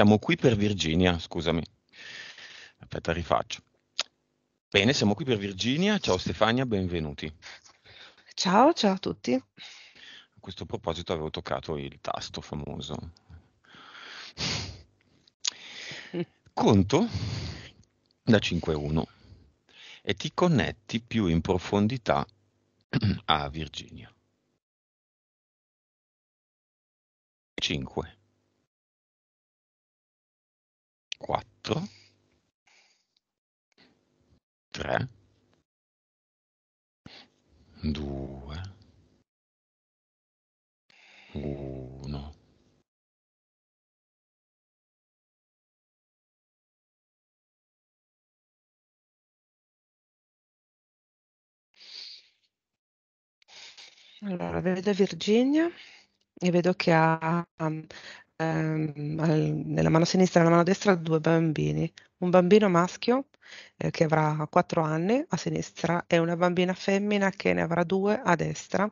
siamo qui per Virginia, scusami. Aspetta, rifaccio. Bene, siamo qui per Virginia. Ciao Stefania, benvenuti. Ciao, ciao a tutti. A questo proposito avevo toccato il tasto famoso. Conto da 5-1 e ti connetti più in profondità a Virginia. 5 4 3 2 1 Allora, vedo Virginia e vedo che ha um, ehm, nella mano sinistra e nella mano destra due bambini. Un bambino maschio eh, che avrà 4 anni a sinistra e una bambina femmina che ne avrà due a destra.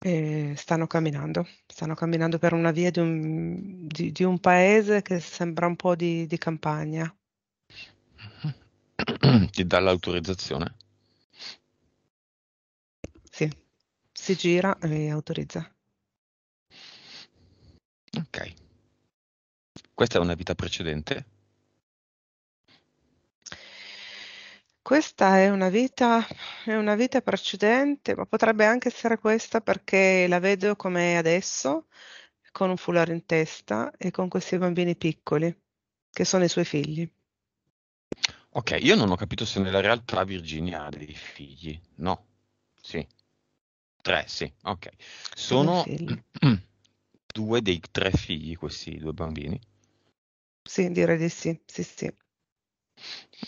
E stanno camminando, stanno camminando per una via di un, di- di un paese che sembra un po' di, di campagna. Ti dà l'autorizzazione? Sì, si gira e autorizza. Ok. Questa è una vita precedente? Questa è una vita, è una vita precedente, ma potrebbe anche essere questa perché la vedo come adesso, con un foulard in testa e con questi bambini piccoli, che sono i suoi figli. Ok, io non ho capito se nella realtà Virginia ha dei figli. No, sì. Tre, sì, ok. Sono figli. due dei tre figli questi due bambini. Sì, direi di sì, sì, sì.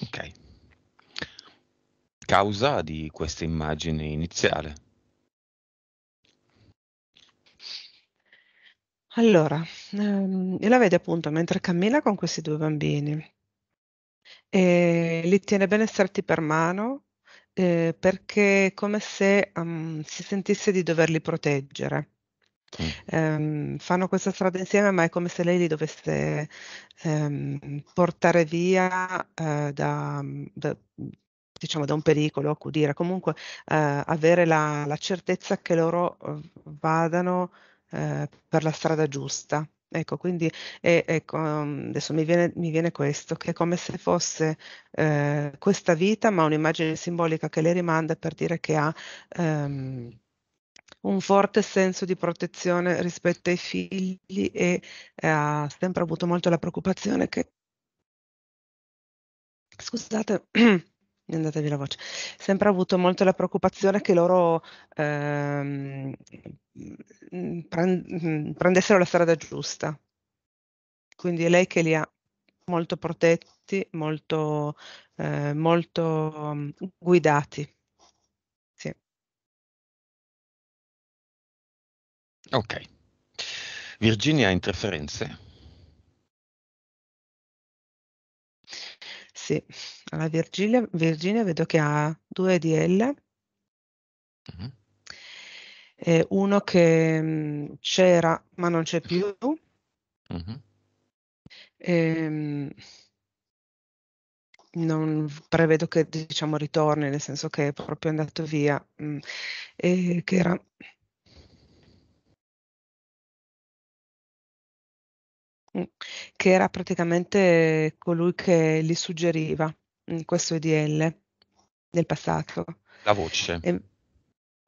Ok. Causa di questa immagine iniziale. Allora, ehm, la vede appunto mentre cammina con questi due bambini e li tiene bene stretti per mano eh, perché è come se um, si sentisse di doverli proteggere. Mm. Ehm, fanno questa strada insieme, ma è come se lei li dovesse ehm, portare via eh, da, da- diciamo, da un pericolo, accudire, comunque eh, avere la, la certezza che loro eh, vadano eh, per la strada giusta. Ecco, quindi è- ecco, um, adesso mi viene, mi viene questo, che è come se fosse eh, questa vita, ma un'immagine simbolica che lei rimanda per dire che ha ehm, un forte senso di protezione rispetto ai figli e eh, ha sempre avuto molto la preoccupazione che, scusate, via la voce, sempre avuto molto la preoccupazione che loro ehm, pren- prendessero la strada giusta. Quindi è lei che li ha molto protetti, molto, eh, molto guidati. Ok. Virginia ha interferenze? Sì, alla Virginia, Virginia vedo che ha due EDL, Mhm. e uno che mh, c'era ma non c'è più, Mhm. e, non prevedo che diciamo ritorni, nel senso che è proprio andato via, mh, e che era che era praticamente colui che li suggeriva in questo EDL del passato. La voce. E-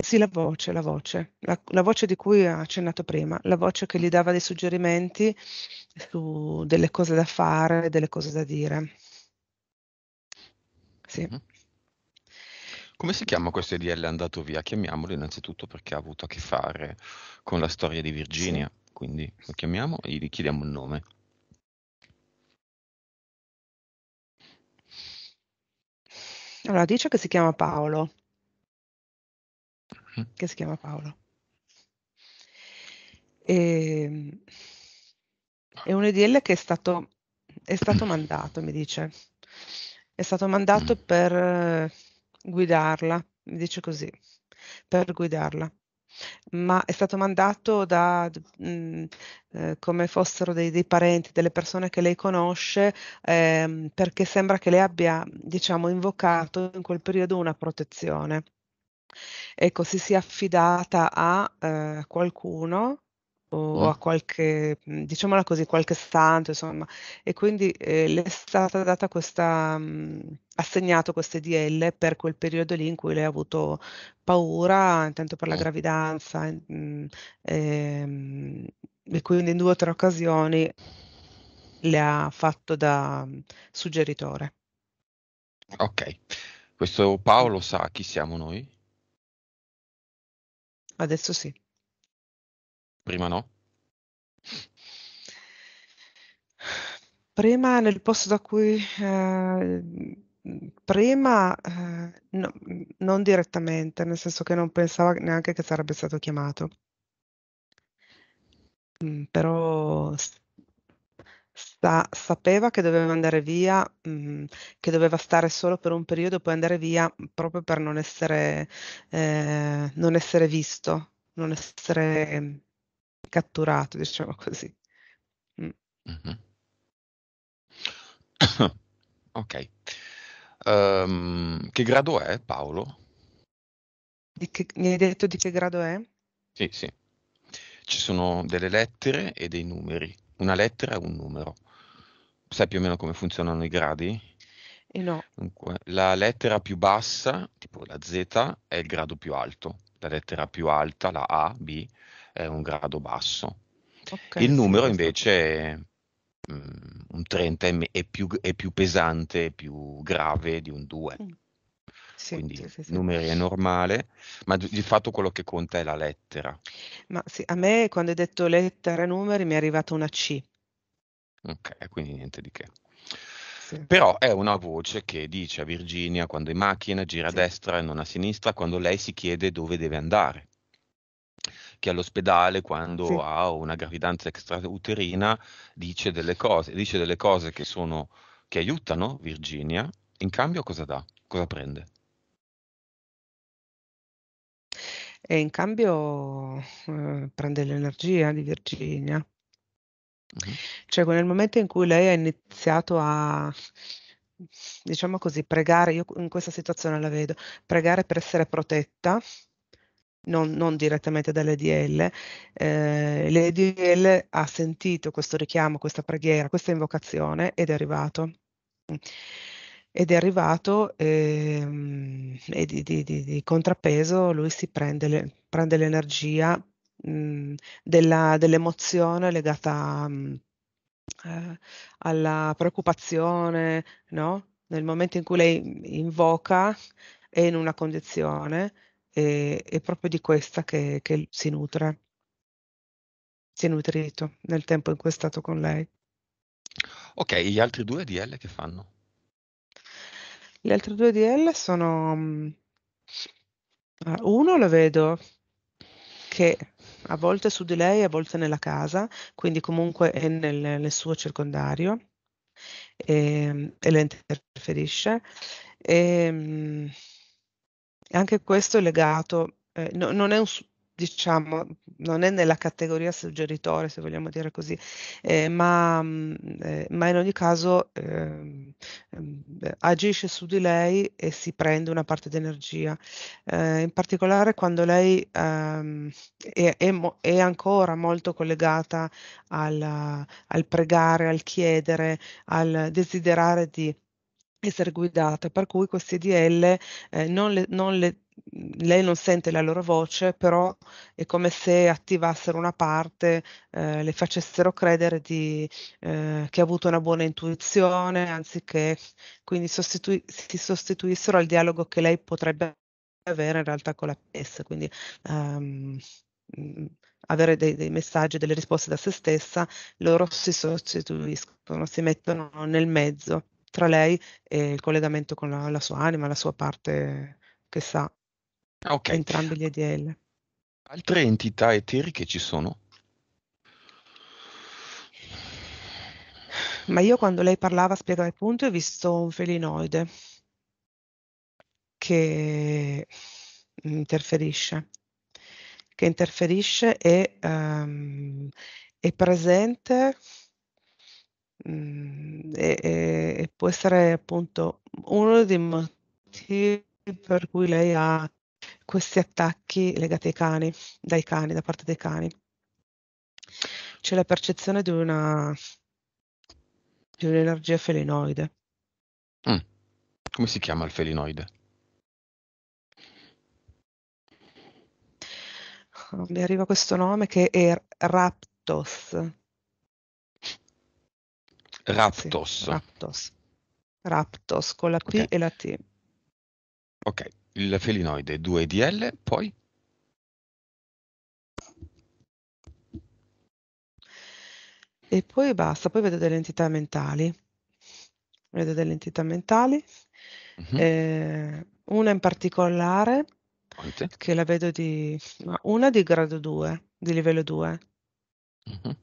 sì, la voce, la voce, la, la voce di cui ha accennato prima, la voce che gli dava dei suggerimenti su delle cose da fare, delle cose da dire. Sì. Mhm. Come si chiama questo EDL andato via? Chiamiamolo innanzitutto perché ha avuto a che fare con la storia di Virginia, quindi lo chiamiamo e gli chiediamo il nome. Allora, dice che si chiama Paolo, Mhm. che si chiama Paolo. E, è un EDL che è stato, è stato mandato, mi dice. È stato mandato Mm. per eh, guidarla, mi dice così, per guidarla. Ma è stato mandato da, mh, mm, eh, come fossero dei, dei, parenti, delle persone che lei conosce, ehm, perché sembra che lei abbia, diciamo, invocato in quel periodo una protezione. Ecco, si sia affidata a eh, qualcuno o Mm. a qualche, mhmm, diciamola così, qualche santo, insomma, e quindi eh, le è stata data questa, mh, assegnato questo DL per quel periodo lì in cui lei ha avuto paura, intanto per la gravidanza, mh, ehm, e quindi in due o tre occasioni le ha fatto da mh, suggeritore. Ok, questo Paolo sa chi siamo noi? Adesso sì. Prima no? Prima nel posto da cui, eh, prima eh, no, non direttamente, nel senso che non pensava neanche che sarebbe stato chiamato. Mm, però sa- sapeva che doveva andare via, mm, che doveva stare solo per un periodo e poi andare via proprio per non essere, eh, non essere visto, non essere catturato, diciamo così. Mm. Mhm. Ok. Ehm, che grado è Paolo? Che- mi hai detto di che grado è? Sì, sì. Ci sono delle lettere e dei numeri. Una lettera e un numero. Sai più o meno come funzionano i gradi? E no, Dunque, la lettera più bassa, tipo la Z, è il grado più alto. La lettera più alta, la A, B, è un grado basso. ok, Il numero invece è un 30 è, più, è più pesante, più grave di un 2. Mm, Sì, Quindi sì, sì, numeri è normale, ma di di fatto quello che conta è la lettera. Ma sì, a me quando hai detto lettere e numeri mi è arrivata una C. Ok, quindi niente di che. Però è una voce che dice a Virginia quando è in macchina gira a destra e non a sinistra, quando lei si chiede dove deve andare. Che all'ospedale, quando sì. ha una gravidanza extrauterina, dice delle cose, dice delle cose che sono, che aiutano Virginia. In cambio cosa dà? Cosa prende? E in cambio eh, prende l'energia di Virginia. Cioè, nel momento in cui lei ha iniziato a, diciamo così, pregare, io in questa situazione la vedo, pregare per essere protetta, non, non direttamente dall'EDL, eh, l'EDL ha sentito questo richiamo, questa preghiera, questa invocazione ed è arrivato. Ed è arrivato ehm, e di, di- di- di contrappeso lui si prende, le- prende l'energia mh, della- dell'emozione legata mh, eh, alla preoccupazione, no? Nel momento in cui lei invoca è in una condizione e è proprio di questa che, che si nutre, si è nutrito nel tempo in cui è stato con lei. Ok, gli altri due DL che fanno? Le altre due DL sono... mh, eh, uno lo vedo che a volte su di lei, a volte nella casa, quindi comunque è nel, nel suo circondario e, e le interferisce. E, anche questo è legato, eh, no- non è un, diciamo, non è nella categoria suggeritore, se vogliamo dire così, eh, ma, mh, eh, ma in ogni caso ehm, agisce su di lei e si prende una parte di energia. Eh, in particolare quando lei ehm, è, è è ancora molto collegata al, al pregare, al chiedere, al desiderare di essere guidata, per cui questi DL eh, non le, non le- lei non sente la loro voce, però è come se attivassero una parte, eh, le facessero credere di, eh, che ha avuto una buona intuizione, anziché quindi sostitui- si sostituissero al dialogo che lei potrebbe avere in realtà con la PS, quindi mh, avere dei, dei messaggi, delle risposte da se stessa, loro si sostituiscono, si mettono nel mezzo tra lei e il collegamento con la, la sua anima, la sua parte che sa, Ok, entrambi gli EDL. altre entità eteriche ci sono? Ma io quando lei parlava, spiegava i punti, ho visto un felinoide che interferisce, che interferisce e um, è presente mm, e, e, può essere appunto uno dei motivi per cui lei ha questi attacchi legati ai cani, dai cani, da parte dei cani. C'è la percezione di una di un'energia felinoide. Mm. Come si chiama il felinoide? Mi arriva questo nome che è Raptos. Raptos. Sì, Raptos. Raptos con la P okay. e la T. Ok, il felinoide 2DL, poi? E poi basta, poi vedo delle entità mentali. Vedo delle entità mentali. Mm-hmm. Eh, una in particolare quante? Che la vedo di... Una di grado 2, di livello 2, Mhm.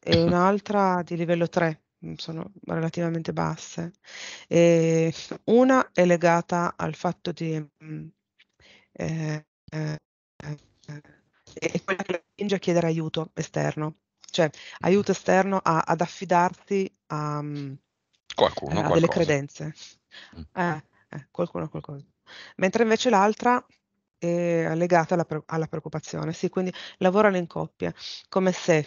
e un'altra di livello 3, mm, sono relativamente basse. E una è legata al fatto di... mm, eh, eh, eh, è quella che spinge a chiedere aiuto esterno, cioè aiuto esterno a- ad affidarsi a, mm, Qualcuno, a delle credenze. Mm. Eh, eh, qualcuno, qualcosa. Mentre invece l'altra è legata alla, alla preoccupazione, sì, quindi lavorano in coppia, come se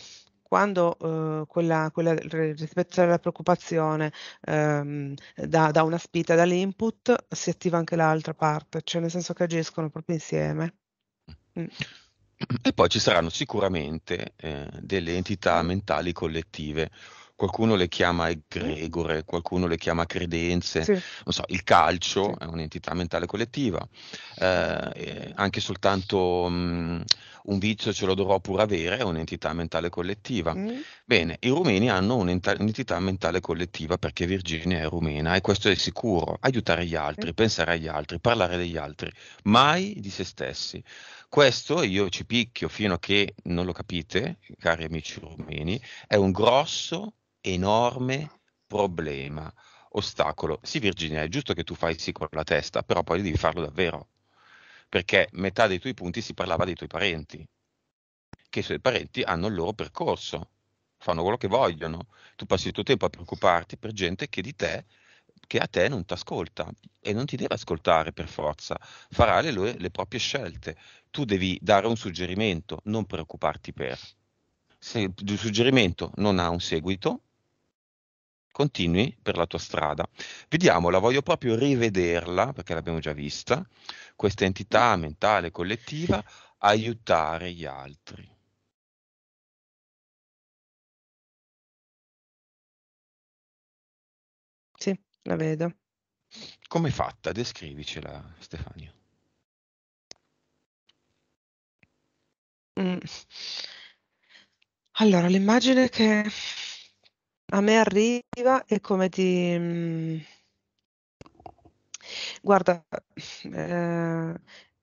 quando uh, quella, quella, rispetto alla preoccupazione um, dà, dà, una spinta dall'input, si attiva anche l'altra parte, cioè nel senso che agiscono proprio insieme. Mm. E poi ci saranno sicuramente eh, delle entità mm. mentali collettive qualcuno le chiama egregore, qualcuno le chiama credenze, sì. non so, il calcio sì. è un'entità mentale collettiva, eh, anche soltanto mh, un vizio ce lo dovrò pure avere, è un'entità mentale collettiva. Mm. Bene, i rumeni hanno un'entità mentale collettiva perché Virginia è rumena e questo è sicuro, aiutare gli altri, mm. pensare agli altri, parlare degli altri, mai di se stessi. Questo io ci picchio fino a che non lo capite, cari amici rumeni, è un grosso enorme problema, ostacolo. Sì, Virginia, è giusto che tu fai sì con la testa, però poi devi farlo davvero. Perché metà dei tuoi punti si parlava dei tuoi parenti, che i suoi parenti hanno il loro percorso, fanno quello che vogliono. Tu passi il tuo tempo a preoccuparti per gente che di te che a te non ti ascolta e non ti deve ascoltare per forza, farà le, le proprie scelte. Tu devi dare un suggerimento, non preoccuparti per. Se il suggerimento non ha un seguito, continui per la tua strada. Vediamola, voglio proprio rivederla, perché l'abbiamo già vista, questa entità mentale collettiva, aiutare gli altri. Sì, la vedo. Come è fatta? Descrivicela, Stefania. Mm. Allora, l'immagine che a me arriva è come di... Mm, guarda, eh,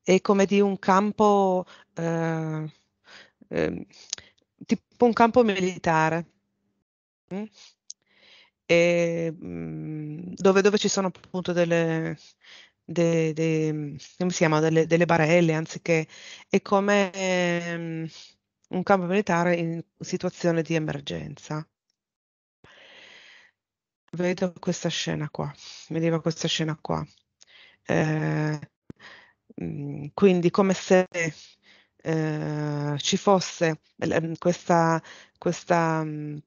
è come di un campo, eh, eh, tipo un campo militare, mm? e, mm, dove, dove ci sono appunto delle, de, de, come si chiama, delle, delle barelle, anziché è come ehm, un campo militare in situazione di emergenza vedo questa scena qua, vedeva questa scena qua. Eh, mm, quindi come se eh, ci fosse mm, questa, questa um,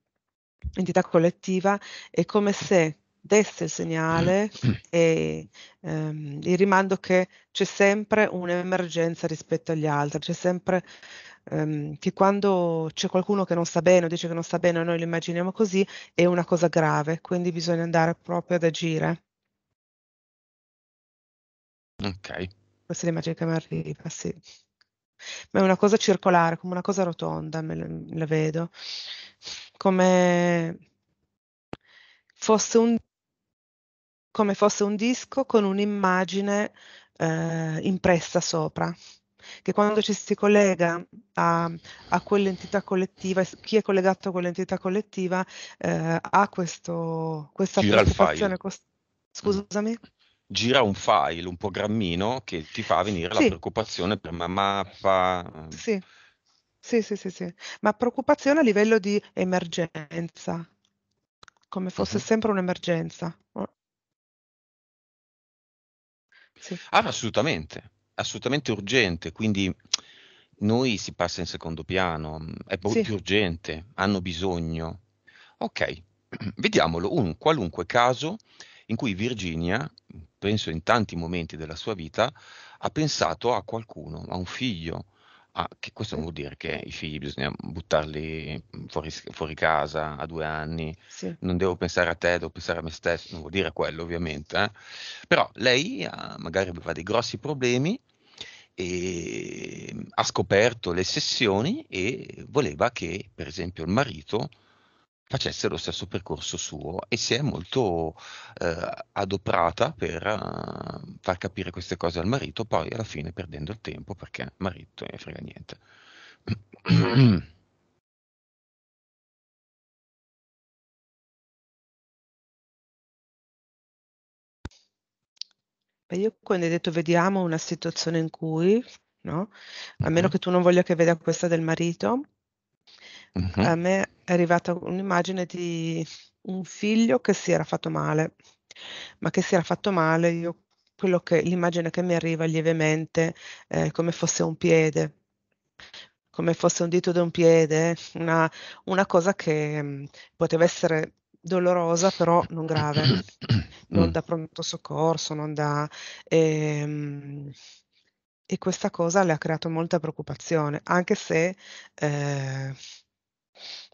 entità collettiva, è come se desse il segnale e um, il rimando che c'è sempre un'emergenza rispetto agli altri, c'è sempre um, che quando c'è qualcuno che non sta bene o dice che non sta bene, noi lo immaginiamo così, è una cosa grave, quindi bisogna andare proprio ad agire. Ok. Questa è l'immagine che mi arriva, sì. Ma è una cosa circolare, come una cosa rotonda, me la, me la vedo. Come fosse un, come fosse un disco con un'immagine eh, impressa sopra che quando ci si collega a, a quell'entità collettiva, chi è collegato a quell'entità collettiva eh, ha questo, questa Gira preoccupazione. Cost- scusami? gira un file, un programmino che ti fa venire la Sì, preoccupazione per una mappa. eh, sì, sì, sì, sì, sì. Ma preoccupazione a livello di emergenza, come fosse mhm. sempre un'emergenza. Sì, Ah, assolutamente, assolutamente urgente, quindi noi si passa in secondo piano, mm, è po- sì, urgente, hanno bisogno. Ok, vediamolo, un qualunque caso in cui Virginia, penso in tanti momenti della sua vita, ha pensato a qualcuno, a un figlio, a- che questo non vuol dire che i figli bisogna buttarli fuori, fuori casa a due anni, sì. non devo pensare a te, devo pensare a me stesso, non vuol dire quello ovviamente, eh. Però lei ha- magari aveva dei grossi problemi e ha scoperto le sessioni e voleva che, per esempio, il marito facesse lo stesso percorso suo e si è molto eh, adoprata per eh, far capire queste cose al marito, poi alla fine perdendo il tempo perché il marito ne frega niente. Io quando hai detto vediamo una situazione in cui, no? A meno Mhm, che tu non voglia che veda questa del marito, mhm, a me è arrivata un'immagine di un figlio che si era fatto male, ma che si era fatto male, io, quello che, l'immagine che mi arriva lievemente è come fosse un piede, come fosse un dito di un piede, una, una cosa che mh, poteva essere dolorosa, però non grave, non mm, da pronto soccorso, non da... ehm, e questa cosa le ha creato molta preoccupazione, anche se eh,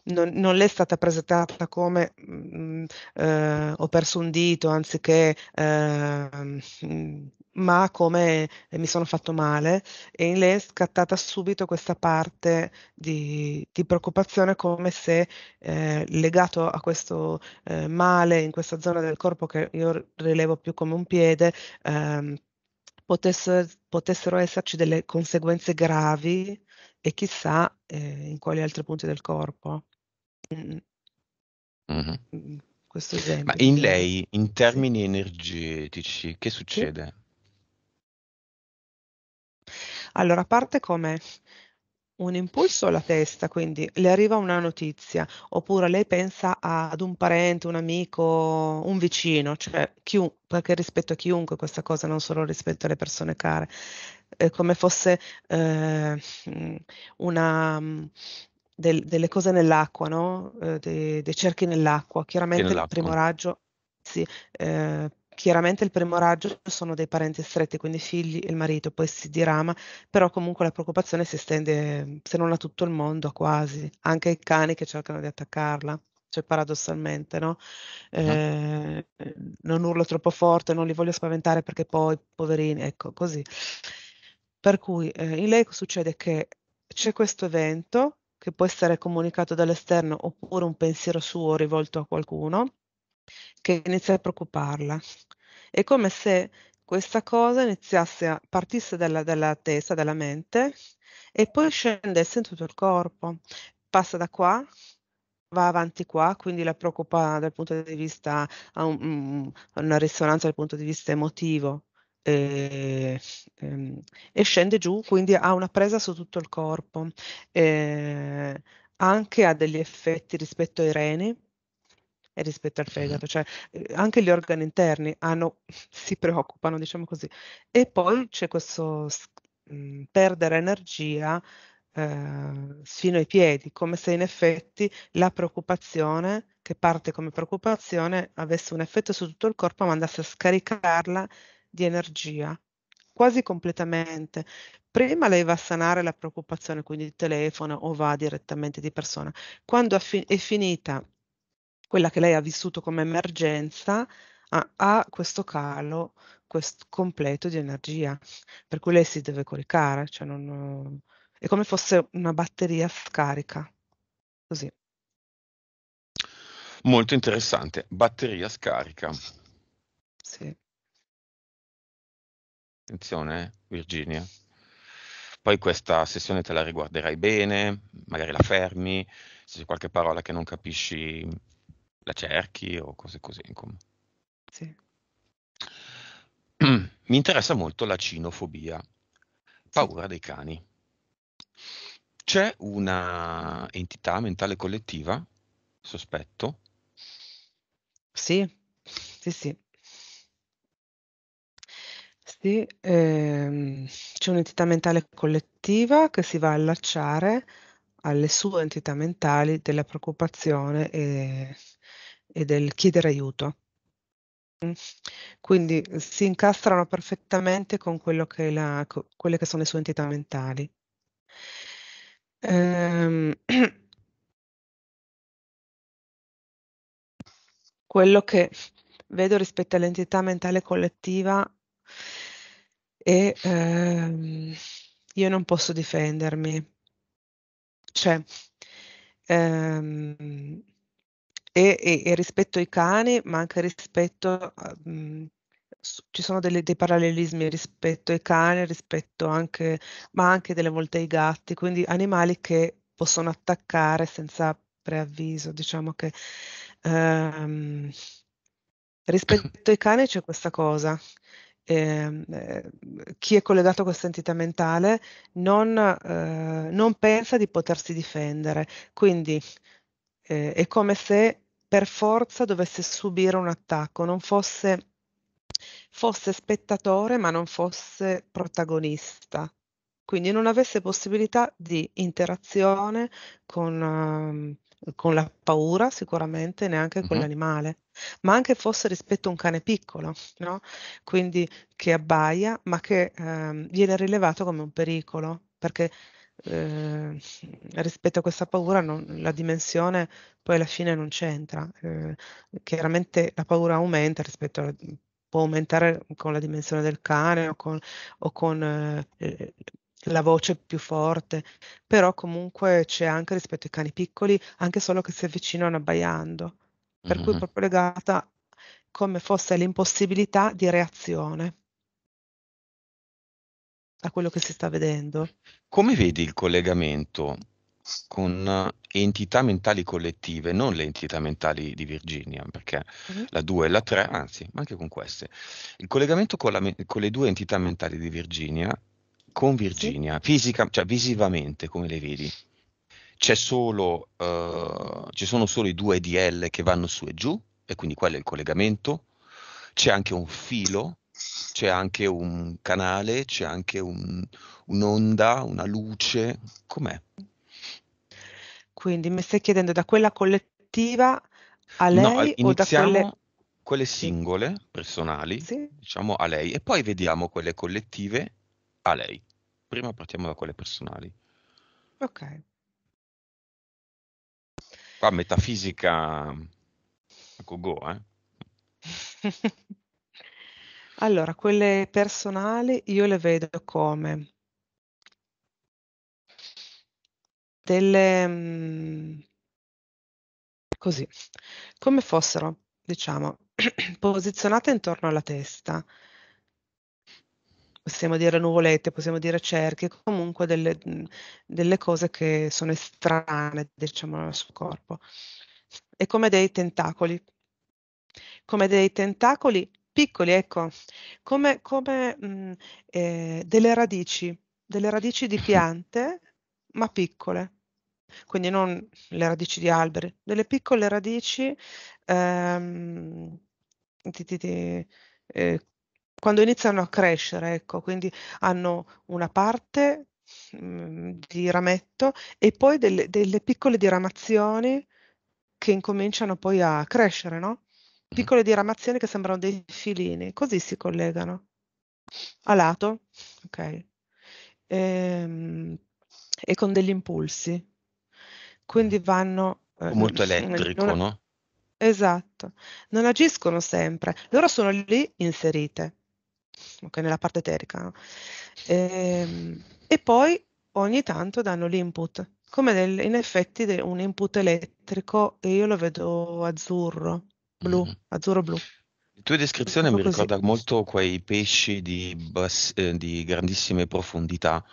non, non le è stata presentata come mm, eh, ho perso un dito anziché, ehm, mm, ma come eh, mi sono fatto male e in lei è scattata subito questa parte di, di preoccupazione come se eh, legato a questo eh, male in questa zona del corpo che io rilevo più come un piede, ehm, potesse- potessero esserci delle conseguenze gravi e chissà eh, in quali altri punti del corpo. Mm, mhm. mm, questo Ma esempio in intendevo. lei, in Sì, termini energetici, che sì. succede? Allora, parte come un impulso alla testa, quindi le arriva una notizia, oppure lei pensa ad un parente, un amico, un vicino, cioè chiun- perché rispetto a chiunque questa cosa, non solo rispetto alle persone care, è come fosse eh, una, mm, del- delle cose nell'acqua, no? Eh, dei, dei cerchi nell'acqua. Chiaramente il nell'acqua? primo raggio, sì, eh, chiaramente il primo raggio sono dei parenti stretti, quindi i figli e il marito, poi si dirama però comunque la preoccupazione si estende, se non a tutto il mondo, quasi, anche ai cani che cercano di attaccarla, cioè paradossalmente, no? Mhm, Eh, non urlo troppo forte, non li voglio spaventare perché poi, poverini, ecco, così. Per cui eh, in lei succede che c'è questo evento che può essere comunicato dall'esterno oppure un pensiero suo rivolto a qualcuno che inizia a preoccuparla. È come se questa cosa iniziasse a partisse dalla, dalla testa, dalla mente e poi scendesse in tutto il corpo. Passa da qua, va avanti qua, quindi la preoccupa dal punto di vista, ha un- un- una risonanza dal punto di vista emotivo. E, ehm, e scende giù, quindi ha una presa su tutto il corpo. Eh, anche ha degli effetti rispetto ai reni e rispetto al fegato, cioè eh, anche gli organi interni hanno, si preoccupano, diciamo così. E poi c'è questo mh, perdere energia eh, fino ai piedi, come se in effetti la preoccupazione, che parte come preoccupazione, avesse un effetto su tutto il corpo, ma andasse a scaricarla di energia, quasi completamente. Prima lei va a sanare la preoccupazione, quindi telefona o va direttamente di persona. Quando è finita quella che lei ha vissuto come emergenza, ha, ha questo calo quest- completo di energia, per cui lei si deve coricare, cioè non- è come fosse una batteria scarica, così. Molto interessante. Batteria scarica. Sì. Attenzione, eh, Virginia. Poi questa sessione te la riguarderai bene, magari la fermi, se c'è qualche parola che non capisci la cerchi o cose così. Sì. Mi interessa molto la cinofobia, paura dei cani. C'è una entità mentale collettiva, sospetto? Sì, sì, sì. Sì, ehm, c'è un'entità mentale collettiva che si va a allacciare alle sue entità mentali della preoccupazione e, e del chiedere aiuto. Quindi si incastrano perfettamente con che la, quelle che sono le sue entità mentali. Ehm, quello che vedo rispetto all'entità mentale collettiva è ehm, io non posso difendermi. Cioè, ehm, e, e, e, rispetto ai cani, ma anche rispetto, mh, ci sono delle, dei parallelismi rispetto ai cani, rispetto anche, ma anche delle volte ai gatti, quindi animali che possono attaccare senza preavviso, diciamo che ehm, rispetto ai cani c'è questa cosa. Eh, eh, chi è collegato a questa entità mentale non, eh, non pensa di potersi difendere, quindi eh, è come se per forza dovesse subire un attacco, non fosse, fosse spettatore ma non fosse protagonista. Quindi non avesse possibilità di interazione con, uh, con la paura sicuramente, neanche con Mhm. l'animale, ma anche fosse rispetto a un cane piccolo, no? Quindi che abbaia, ma che ehm, viene rilevato come un pericolo, perché eh, rispetto a questa paura non, la dimensione poi alla fine non c'entra. Eh, chiaramente la paura aumenta rispetto a, può aumentare con la dimensione del cane o con, o con eh, la voce più forte, però comunque c'è anche rispetto ai cani piccoli, anche solo che si avvicinano abbaiando, per cui è proprio legata come fosse all'impossibilità di reazione a quello che si sta vedendo. Come vedi il collegamento con entità mentali collettive, non le entità mentali di Virginia, perché Mhm. la 2 e la 3, anzi, ma anche con queste, il collegamento con, la con le due entità mentali di Virginia, con Sì, Virginia, fisica, cioè visivamente, come le vedi? C'è solo, eh, ci sono solo i due DL che vanno su e giù, e quindi quello è il collegamento. C'è anche un filo, c'è anche un canale, c'è anche un- un'onda, una luce. Com'è? quindi mi stai chiedendo da quella collettiva a No, lei o da quelle... quelle singole, personali, sì, diciamo a lei, e poi vediamo quelle collettive a lei. Prima partiamo da quelle personali. ok. Qua metafisica a go-go, eh? Allora, quelle personali io le vedo come delle, mm, così, come fossero, diciamo, posizionate intorno alla testa. Possiamo dire nuvolette, possiamo dire cerchi, comunque delle, mm, delle cose che sono estranee, diciamo, al suo corpo. È come dei tentacoli, come dei tentacoli piccoli, ecco, come, come mm, eh, delle radici, delle radici di piante, ma piccole. Quindi non le radici di alberi, delle piccole radici ehm, ti- ti- ti- eh, quando iniziano a crescere, ecco, quindi hanno una parte mm, di rametto e poi delle, delle piccole diramazioni che incominciano poi a crescere, no? Piccole diramazioni che sembrano dei filini, così si collegano a lato, ok? Ehm, e con degli impulsi. Quindi vanno... eh, Molto elettrico, non- no? esatto, non agiscono sempre, loro sono lì inserite, ok, nella parte eterica, no? Ehm, e poi ogni tanto danno l'input, come del- in effetti de- un input elettrico e io lo vedo azzurro, blu, Mhm. azzurro-blu, La tua descrizione mi così. ricorda molto quei pesci di, bass- eh, di grandissime profondità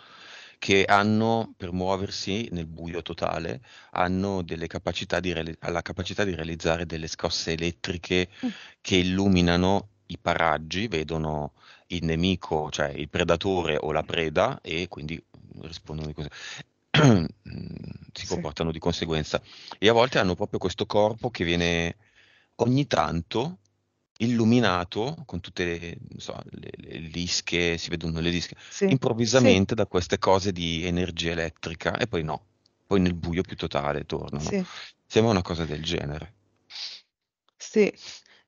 che hanno, per muoversi nel buio totale, hanno delle capacità di, reali- la capacità di realizzare delle scosse elettriche Mm, che illuminano i paraggi, vedono il nemico, cioè il predatore o la preda, e quindi rispondono di così. si comportano sì. di conseguenza. E a volte hanno proprio questo corpo che viene ogni tanto illuminato con tutte le, so, le, le lische, si vedono le lische, sì. improvvisamente sì. da queste cose di energia elettrica e poi no, poi nel buio più totale tornano. Sì. Sembra una cosa del genere. Sì,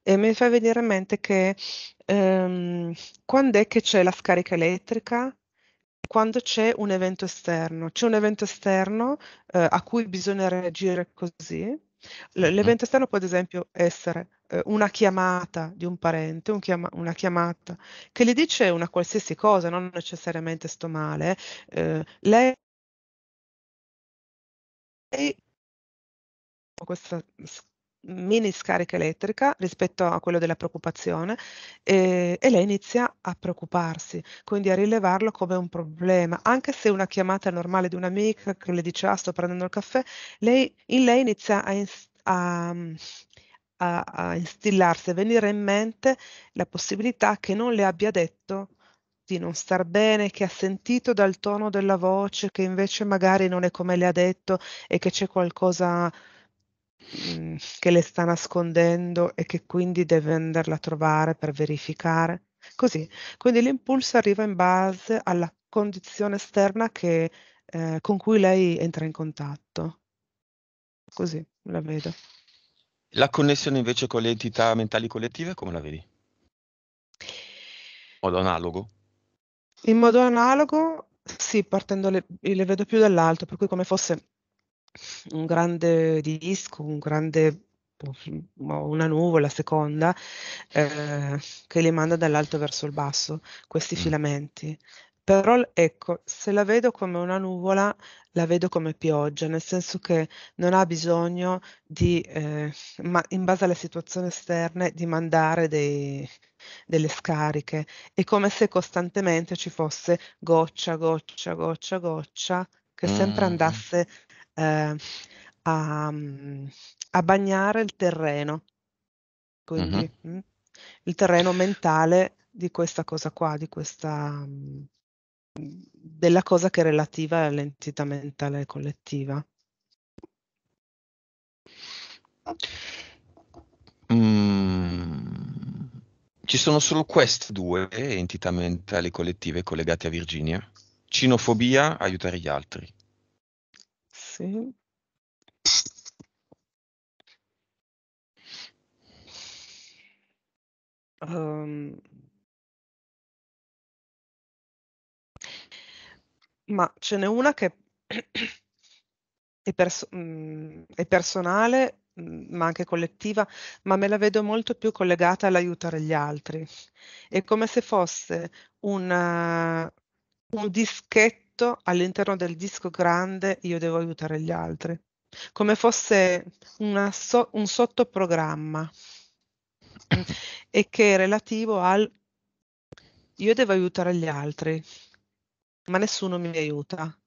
e mi fa venire in mente che ehm, quando è che c'è la scarica elettrica? Quando c'è un evento esterno. C'è un evento esterno eh, a cui bisogna reagire così. L'evento esterno può ad esempio essere eh, una chiamata di un parente, un chiama- una chiamata che gli dice una qualsiasi cosa, non necessariamente sto male. Eh, lei questa mini scarica elettrica rispetto a quello della preoccupazione e, e, lei inizia a preoccuparsi, quindi a rilevarlo come un problema. Anche se una chiamata normale di un'amica che le dice ah sto prendendo il caffè, lei, in lei inizia a, a, a, a instillarsi, a venire in mente la possibilità che non le abbia detto di non star bene, che ha sentito dal tono della voce che invece magari non è come le ha detto e che c'è qualcosa Mm, che le sta nascondendo e che quindi deve andarla a trovare per verificare. Così, quindi l'impulso arriva in base alla condizione esterna che, eh, con cui lei entra in contatto. Così la vedo. La connessione invece con le entità mentali collettive, come la vedi? Modo analogo? In modo analogo, sì, partendo le, le vedo più dall'alto, per cui come fosse un grande disco, un grande una nuvola seconda eh, che li manda dall'alto verso il basso, questi mm. filamenti. Però ecco, se la vedo come una nuvola, la vedo come pioggia, nel senso che non ha bisogno di, eh, ma in base alle situazioni esterne, di mandare dei, delle scariche. È come se costantemente ci fosse goccia, goccia, goccia, goccia, che sempre mm. andasse eh, a, a, bagnare il terreno, quindi mm-hmm. mh, il terreno mentale di questa cosa qua, di questa della cosa che è relativa all'entità mentale collettiva. Mm, ci sono solo queste due entità mentali collettive collegate a Virginia? Cinofobia, aiutare gli altri. Sì. Um, ma ce n'è una che è, perso- mm, è personale, mm, ma anche collettiva, ma me la vedo molto più collegata all'aiutare gli altri. È come se fosse una, un dischetto tutto all'interno del disco grande io devo aiutare gli altri, come fosse so- un sottoprogramma e che è relativo al io devo aiutare gli altri, ma nessuno mi aiuta.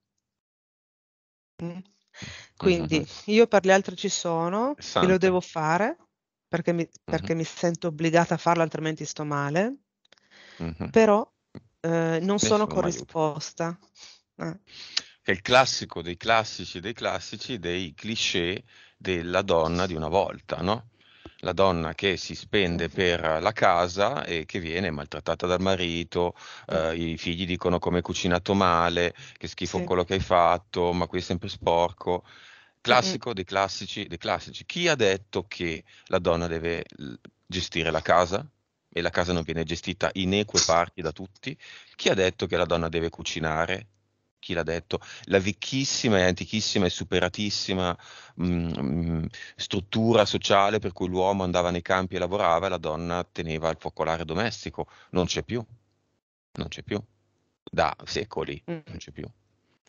Quindi io per gli altri ci sono e lo devo fare perché mi, perché mi sento obbligata a farlo, altrimenti sto male, però eh, non sono corrisposta. Eh. È il classico dei classici dei classici dei cliché della donna di una volta, no? La donna che si spende per la casa e che viene maltrattata dal marito, eh, i figli dicono come hai cucinato male, che schifo sì. quello che hai fatto, ma qui è sempre sporco. Classico dei classici dei classici. Chi ha detto che la donna deve gestire la casa? E la casa non viene gestita in eque parti da tutti? Chi ha detto che la donna deve cucinare? Chi l'ha detto, la vecchissima e antichissima e superatissima mh, mm, mm, struttura sociale per cui l'uomo andava nei campi e lavorava e la donna teneva il focolare domestico, non c'è più, non c'è più, da secoli mm. non c'è più.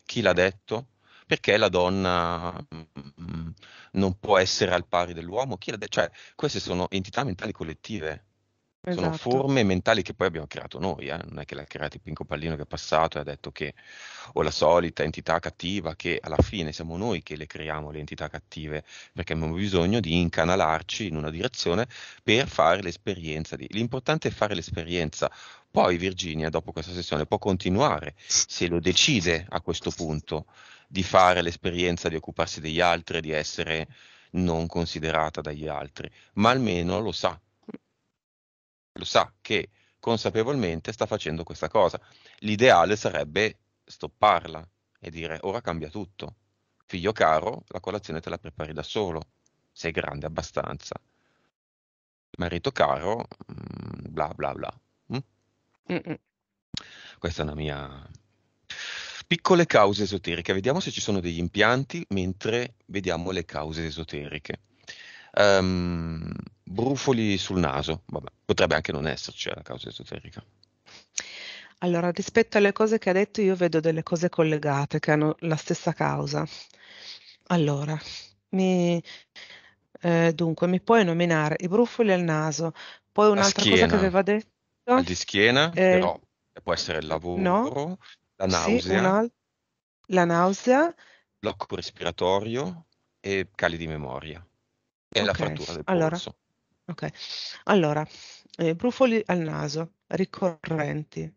Chi l'ha detto? Perché la donna mh, non può essere al pari dell'uomo? Chi l'ha detto? Cioè, queste sono entità mentali collettive Sono Esatto. forme mentali che poi abbiamo creato noi, eh? non è che l'ha creato Pinco Pallino che è passato e ha detto che, o la solita entità cattiva, che alla fine siamo noi che le creiamo le entità cattive, perché abbiamo bisogno di incanalarci in una direzione per fare l'esperienza. Di... L'importante è fare l'esperienza. Poi Virginia, dopo questa sessione, può continuare, se lo decide a questo punto, di fare l'esperienza di occuparsi degli altri di essere non considerata dagli altri, ma almeno lo sa lo sa che consapevolmente sta facendo questa cosa. L'ideale sarebbe stopparla e dire ora cambia tutto. Figlio caro, la colazione te la prepari da solo, sei grande abbastanza. Marito caro, mm, bla bla bla. Mm? Questa è una mia piccole cause esoteriche. Vediamo se ci sono degli impianti mentre vediamo le cause esoteriche. Um, brufoli sul naso, vabbè, potrebbe anche non esserci la causa esoterica. Allora, rispetto alle cose che ha detto, io vedo delle cose collegate che hanno la stessa causa. Allora, mi, eh, dunque, mi puoi nominare i brufoli al naso, poi un'altra cosa che aveva detto? Al di schiena, eh, però può essere il lavoro, no, la nausea, sì, la nausea, blocco respiratorio e cali di memoria. E la frattura del allora, polso. Ok, allora, eh, brufoli al naso ricorrenti,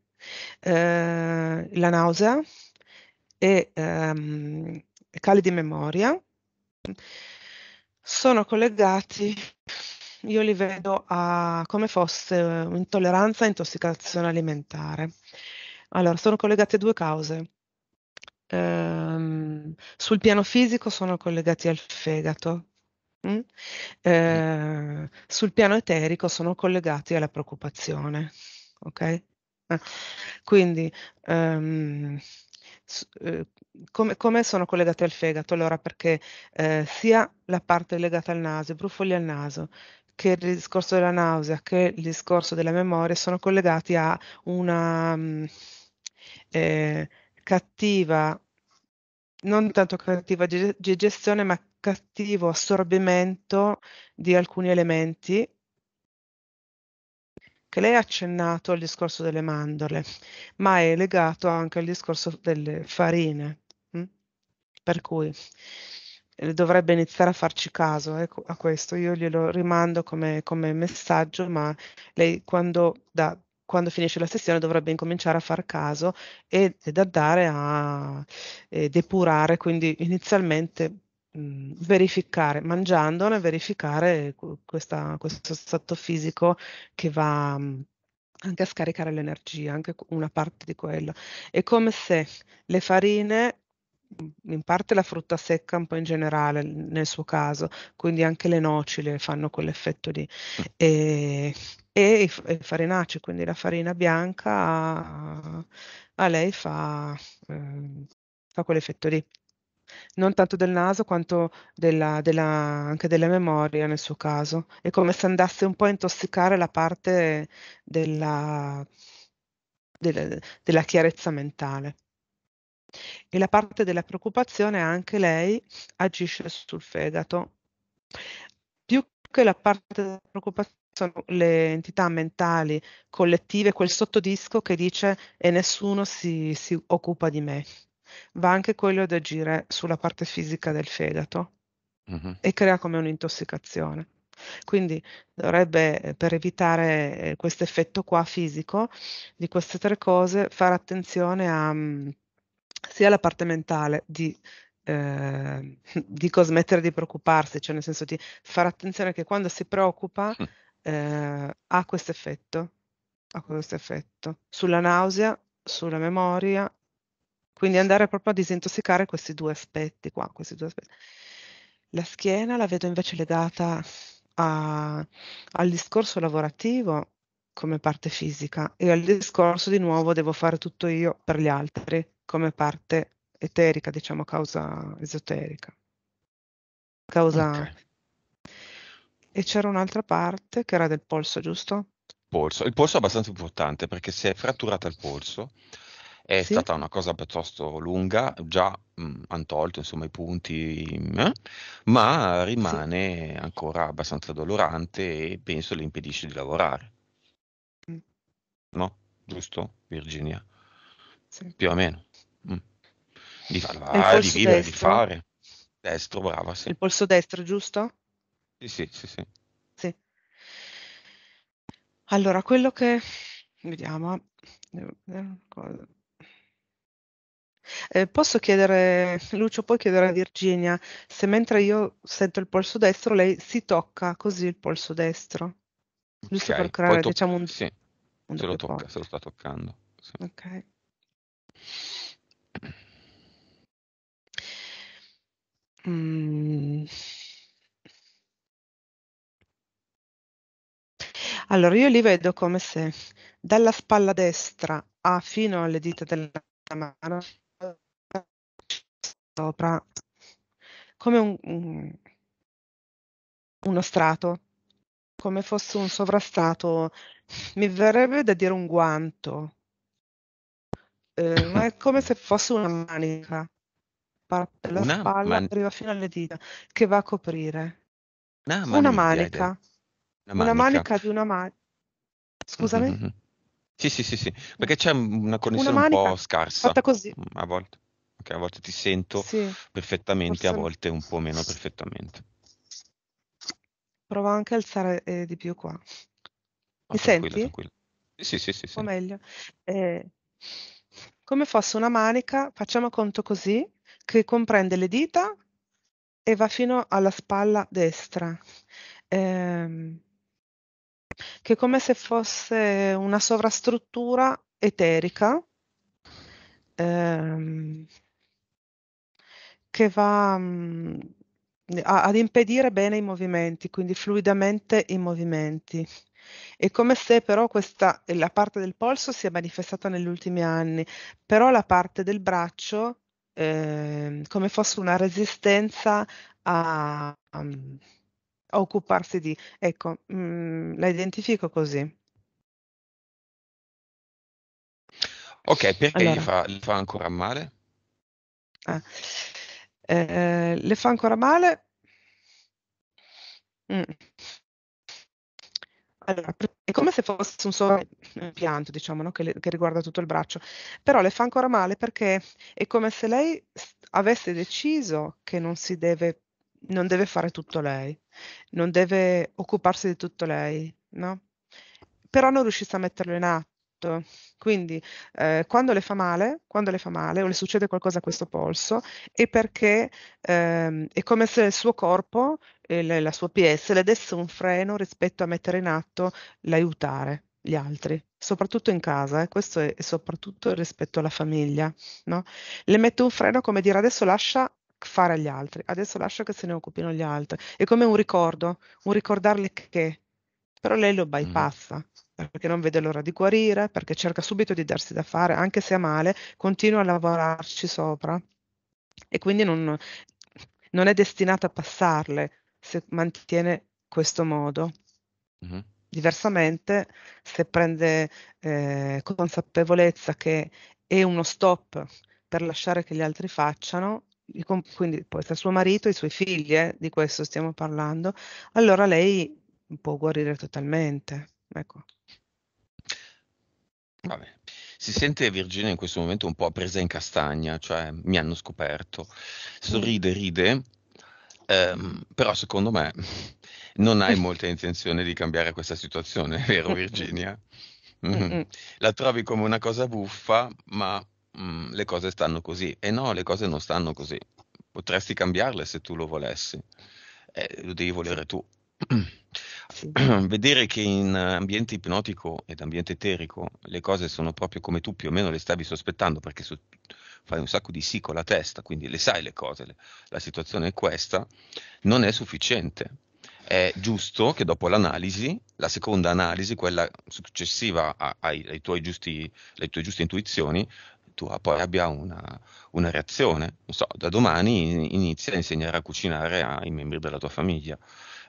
eh, la nausea e ehm, cali di memoria sono collegati, io li vedo a come fosse intolleranza e intossicazione alimentare. Allora, sono collegati a due cause. Ehm, sul piano fisico sono collegati al fegato, Mm? Eh, sul piano eterico sono collegati alla preoccupazione, ok? Eh, quindi um, eh, come, come, sono collegati al fegato? Allora, perché eh, sia la parte legata al naso, i brufoli al naso, che il discorso della nausea, che il discorso della memoria sono collegati a una um, cattiva non tanto cattiva digestione, ma cattivo assorbimento di alcuni elementi che lei ha accennato al discorso delle mandorle, ma è legato anche al discorso delle farine, hm? per cui eh, dovrebbe iniziare a farci caso eh, a questo. Io glielo rimando come, come messaggio, ma lei quando da quando finisce la sessione dovrebbe incominciare a far caso ed, ed andare a eh, depurare, quindi inizialmente mh, verificare, mangiandone, verificare questa, questo stato fisico che va mh, anche a scaricare l'energia, anche una parte di quello. È come se le farine in parte la frutta secca un po' in generale nel suo caso, quindi anche le noci le fanno quell'effetto lì. Mm. E, e i farinacei, quindi la farina bianca a, a lei fa, eh, fa quell'effetto lì. Non tanto del naso quanto della, della, anche della memoria nel suo caso. È come se andasse un po' a intossicare la parte della, della, della chiarezza mentale. E la parte della preoccupazione anche lei agisce sul fegato. Più che la parte della preoccupazione sono le entità mentali collettive, quel sottodisco che dice e nessuno si, si occupa di me. Va anche quello ad agire sulla parte fisica del fegato uh-huh. e crea come un'intossicazione. Quindi dovrebbe, eh, per evitare eh, questo effetto qua fisico di queste tre cose, fare attenzione a mm, sia la parte mentale di eh, dico smettere di preoccuparsi, cioè nel senso di fare attenzione che quando si preoccupa eh, ha questo effetto, ha questo effetto sulla nausea, sulla memoria, quindi andare proprio a disintossicare questi due aspetti qua, questi due aspetti. La schiena la vedo invece legata a, al discorso lavorativo come parte fisica e al discorso di nuovo devo fare tutto io per gli altri come parte eterica, diciamo causa esoterica. Causa okay. E c'era un'altra parte che era del polso, giusto? Polso. Il polso è abbastanza importante perché se è fratturata il polso è sì? stata una cosa piuttosto lunga, già mh, hanno tolto insomma i punti, eh? ma rimane sì. ancora abbastanza dolorante e penso le impedisce di lavorare. no? Giusto, Virginia? Sì. Più o meno. Mm. Di, fare, di vivere, destro? di fare. Destro, brava, sì. Il polso destro, giusto? Sì, sì, sì, sì. Sì. Allora, quello che... Vediamo. Eh, posso chiedere, Lucio, puoi chiedere a Virginia se mentre io sento il polso destro, lei si tocca così il polso destro? Giusto Ok, per creare, to- diciamo, un, sì, un se lo doppio tocca, se lo sta toccando. Sì. Ok. Mm. Allora, io li vedo come se dalla spalla destra a fino alle dita della mano sopra, come un, un- uno strato, come fosse un sovrastrato, mi verrebbe da dire un guanto, eh, ma è come se fosse una manica, parte dalla Una, spalla, man- arriva fino alle dita, che va a coprire. una Una manica, Una una manica. manica di una manica. Scusami? Mhm. Sì, sì, sì, sì, perché c'è una Una connessione un manica po' scarsa fatta così. mm, a volte. Ok, a volte ti sento Sì, perfettamente, a volte un po' meno perfettamente. provo anche a alzare eh, di più qua. Mi tranquilla, senti? tranquilla. Sì, sì, sì, sì, O sì. meglio, eh, come fosse una manica, facciamo conto così, che comprende le dita e va fino alla spalla destra, ehm, che è come se fosse una sovrastruttura eterica, ehm, che va mm, a- ad impedire bene i movimenti, quindi fluidamente i movimenti. È come se però questa, la parte del polso si è manifestata negli ultimi anni, però la parte del braccio, ehm, come fosse una resistenza a, a- occuparsi di... Ecco, mm, la identifico così. Ok, perché gli Allora, fa, gli fa ancora male? ah, eh, le fa ancora male? Mm. Allora, è come se fosse un solo impianto, diciamo, no? Che, le- che riguarda tutto il braccio, però le fa ancora male perché è come se lei avesse deciso che non si deve, non deve fare tutto lei, non deve occuparsi di tutto lei, no? Però non riuscisse a metterlo in atto. Quindi, eh, quando le fa male, quando le fa male o le succede qualcosa a questo polso, è perché ehm, è come se il suo corpo e le- la sua PS le desse un freno rispetto a mettere in atto l'aiutare gli altri, soprattutto in casa, eh, Questo è, è soprattutto rispetto alla famiglia, no? Le mette un freno come dire adesso lascia fare agli altri, adesso lascia che se ne occupino gli altri. È come un ricordo, un ricordarle che, però lei lo Mhm. bypassa. Perché non vede l'ora di guarire, perché cerca subito di darsi da fare, anche se ha male, continua a lavorarci sopra e quindi non, non è destinata a passarle se mantiene questo modo. Mhm. Diversamente, se prende eh, consapevolezza che è uno stop per lasciare che gli altri facciano, quindi può essere suo marito, i suoi figli, eh, di questo stiamo parlando, allora lei può guarire totalmente. Ecco. Vabbè. Si sente Virginia in questo momento un po' presa in castagna, cioè mi hanno scoperto. Sorride, ride, ehm, però secondo me non hai molta intenzione di cambiare questa situazione, vero Virginia? Mhm. Mm-mm. La trovi come una cosa buffa, ma mm, le cose stanno così. E no, le cose non stanno così. Potresti cambiarle se tu lo volessi. Eh, lo devi volere tu. Vedere che in ambiente ipnotico ed ambiente eterico le cose sono proprio come tu più o meno le stavi sospettando, perché so- fai un sacco di sì con la testa, quindi le sai le cose, le- la situazione è questa, non è sufficiente. È giusto che dopo l'analisi, la seconda analisi, quella successiva a- ai, ai tuoi giusti, alle tue giuste intuizioni, tu poi abbia una, una reazione. So, da domani in- inizia a insegnare a cucinare ai membri della tua famiglia.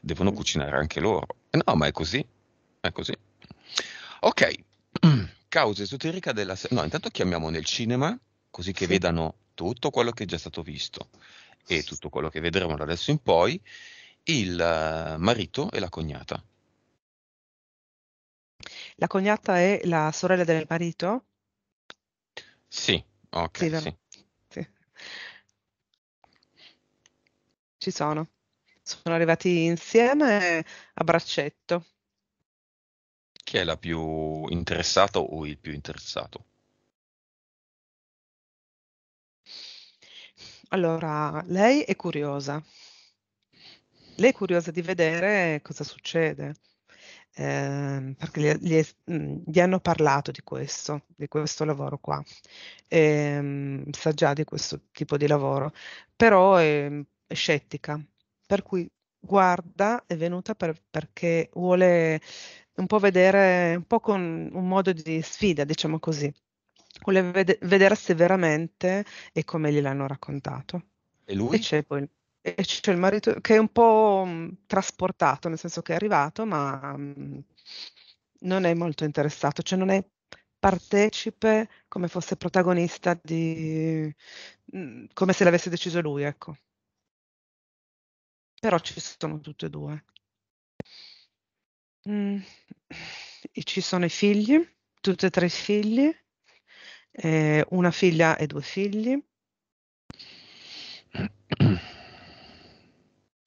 Devono Mm. cucinare anche loro. Eh no, ma è così. È così. Ok. Causa esoterica della... se- No, intanto chiamiamo nel cinema, così che Sì. vedano tutto quello che è già stato visto e tutto quello che vedremo da adesso in poi, il eh, marito e la cognata. La cognata è la sorella del marito? Sì, ok, Sì, sì. sì. Ci sono. Sono arrivati insieme a braccetto. Chi è la più interessata o il più interessato? Allora, lei è curiosa. Lei è curiosa di vedere cosa succede, eh, perché gli, gli, mm, gli, hanno parlato di questo, di questo lavoro qua. E, sa già di questo tipo di lavoro, però è, è scettica, per cui guarda, è venuta per, perché vuole un po' vedere, un po' con un modo di sfida, diciamo così. Vuole ved- vedere se veramente è come gliel'hanno raccontato. E lui? E c'è poi e c'è il marito che è un po' trasportato, nel senso che è arrivato, ma non è molto interessato, cioè non è partecipe come fosse protagonista di... come se l'avesse deciso lui, ecco. Però ci sono tutte e due. Mm. Ci sono i figli, tutti e tre i figli, eh, una figlia e due figli.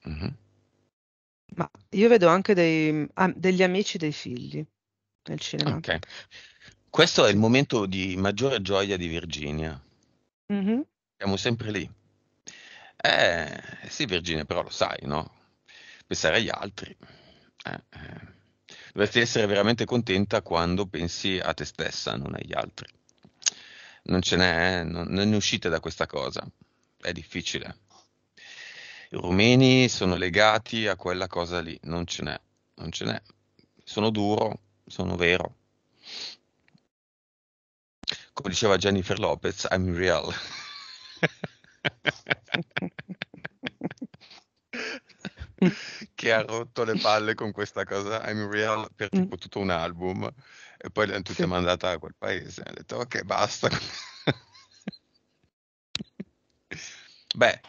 Mm-hmm. Ma io vedo anche dei, ah, degli amici dei figli nel cinema. Ok. Questo è il momento di maggiore gioia di Virginia. Mm-hmm. Siamo sempre lì. Eh, sì, Virginia, però lo sai, no? Pensare agli altri. Eh, eh. Dovresti essere veramente contenta quando pensi a te stessa, non agli altri. Non ce n'è, non, non ne uscite da questa cosa. È difficile. I rumeni sono legati a quella cosa lì, non ce n'è, non ce n'è. Sono duro, sono vero. Come diceva Jennifer Lopez, I'm real. che ha rotto le palle con questa cosa I'm real per tipo mm. tutto un album e poi le hanno tutte sì. mandate a quel paese ha detto ok basta beh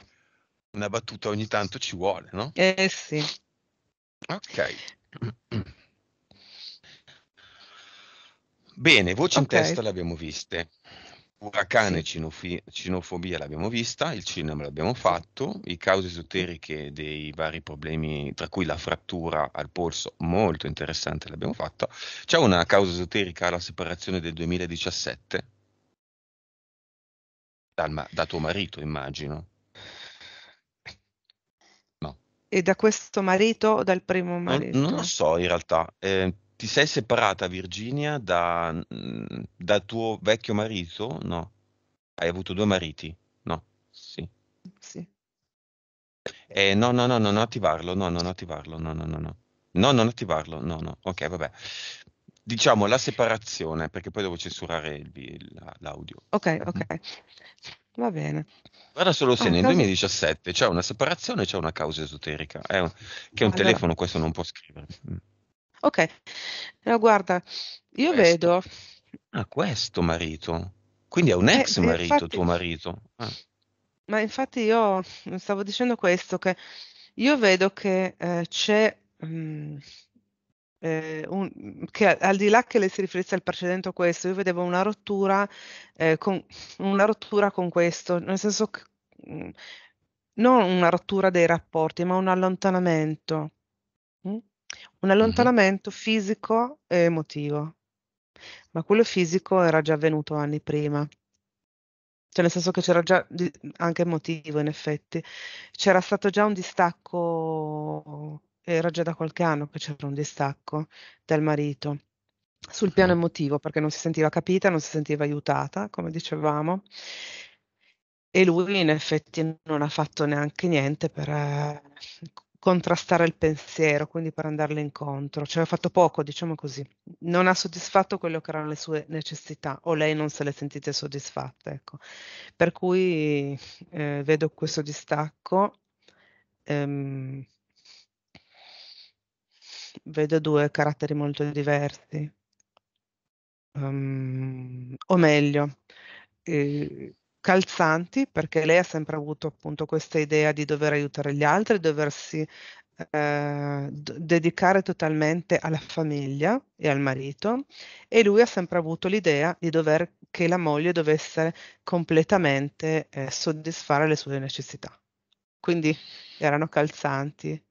una battuta ogni tanto ci vuole, no? Eh sì. Ok. Bene, voci okay. in testa le abbiamo viste. Uragane e cinofi- cinofobia l'abbiamo vista, il cinema l'abbiamo fatto, i cause esoteriche dei vari problemi, tra cui la frattura al polso, molto interessante l'abbiamo fatta. C'è una causa esoterica alla separazione del 2017? Dal, da tuo marito, immagino. E da questo marito o dal primo marito? Non, non lo so in realtà. Eh, ti sei separata Virginia da, mm, dal tuo vecchio marito? No. Hai avuto due mariti? No. Sì. Sì. Eh, no, no, no, non attivarlo, no, non attivarlo, no, no, no, no. No, non attivarlo, no, no. Ok, vabbè. Diciamo la separazione, perché poi devo censurare il, l'audio. Ok, ok. Va bene. Guarda solo se ah, nel 2017 c'è una separazione, c'è una causa esoterica. È un, che un allora. telefono questo non può scrivere. Ok, no, guarda, io questo. vedo... Ah, questo marito. Quindi è un ex eh, marito infatti, tuo marito. Ah. Ma infatti io stavo dicendo questo, che io vedo che eh, c'è... Mh, mm, eh, un, che al di là che lei si riferisse al precedente o questo, io vedevo una rottura, eh, con, una rottura con questo, nel senso che mm, non una rottura dei rapporti, ma un allontanamento? Un allontanamento fisico e emotivo. Ma quello fisico era già avvenuto anni prima. Cioè, nel senso che c'era già anche emotivo, in effetti. C'era stato già un distacco era già da qualche anno che c'era un distacco dal marito sul piano emotivo perché non si sentiva capita, non si sentiva aiutata, come dicevamo. E lui in effetti non ha fatto neanche niente per eh, contrastare il pensiero, quindi per andarle incontro. Cioè ha fatto poco, diciamo così. Non ha soddisfatto quello che erano le sue necessità o lei non se le sentite soddisfatte. Ecco. Per cui eh, vedo questo distacco. Ehm, vedo due caratteri molto diversi. Um, o meglio, eh, calzanti, perché lei ha sempre avuto appunto questa idea di dover aiutare gli altri, doversi eh, dedicare totalmente alla famiglia e al marito e lui ha sempre avuto l'idea di dover, che la moglie dovesse completamente eh, soddisfare le sue necessità. Quindi erano calzanti.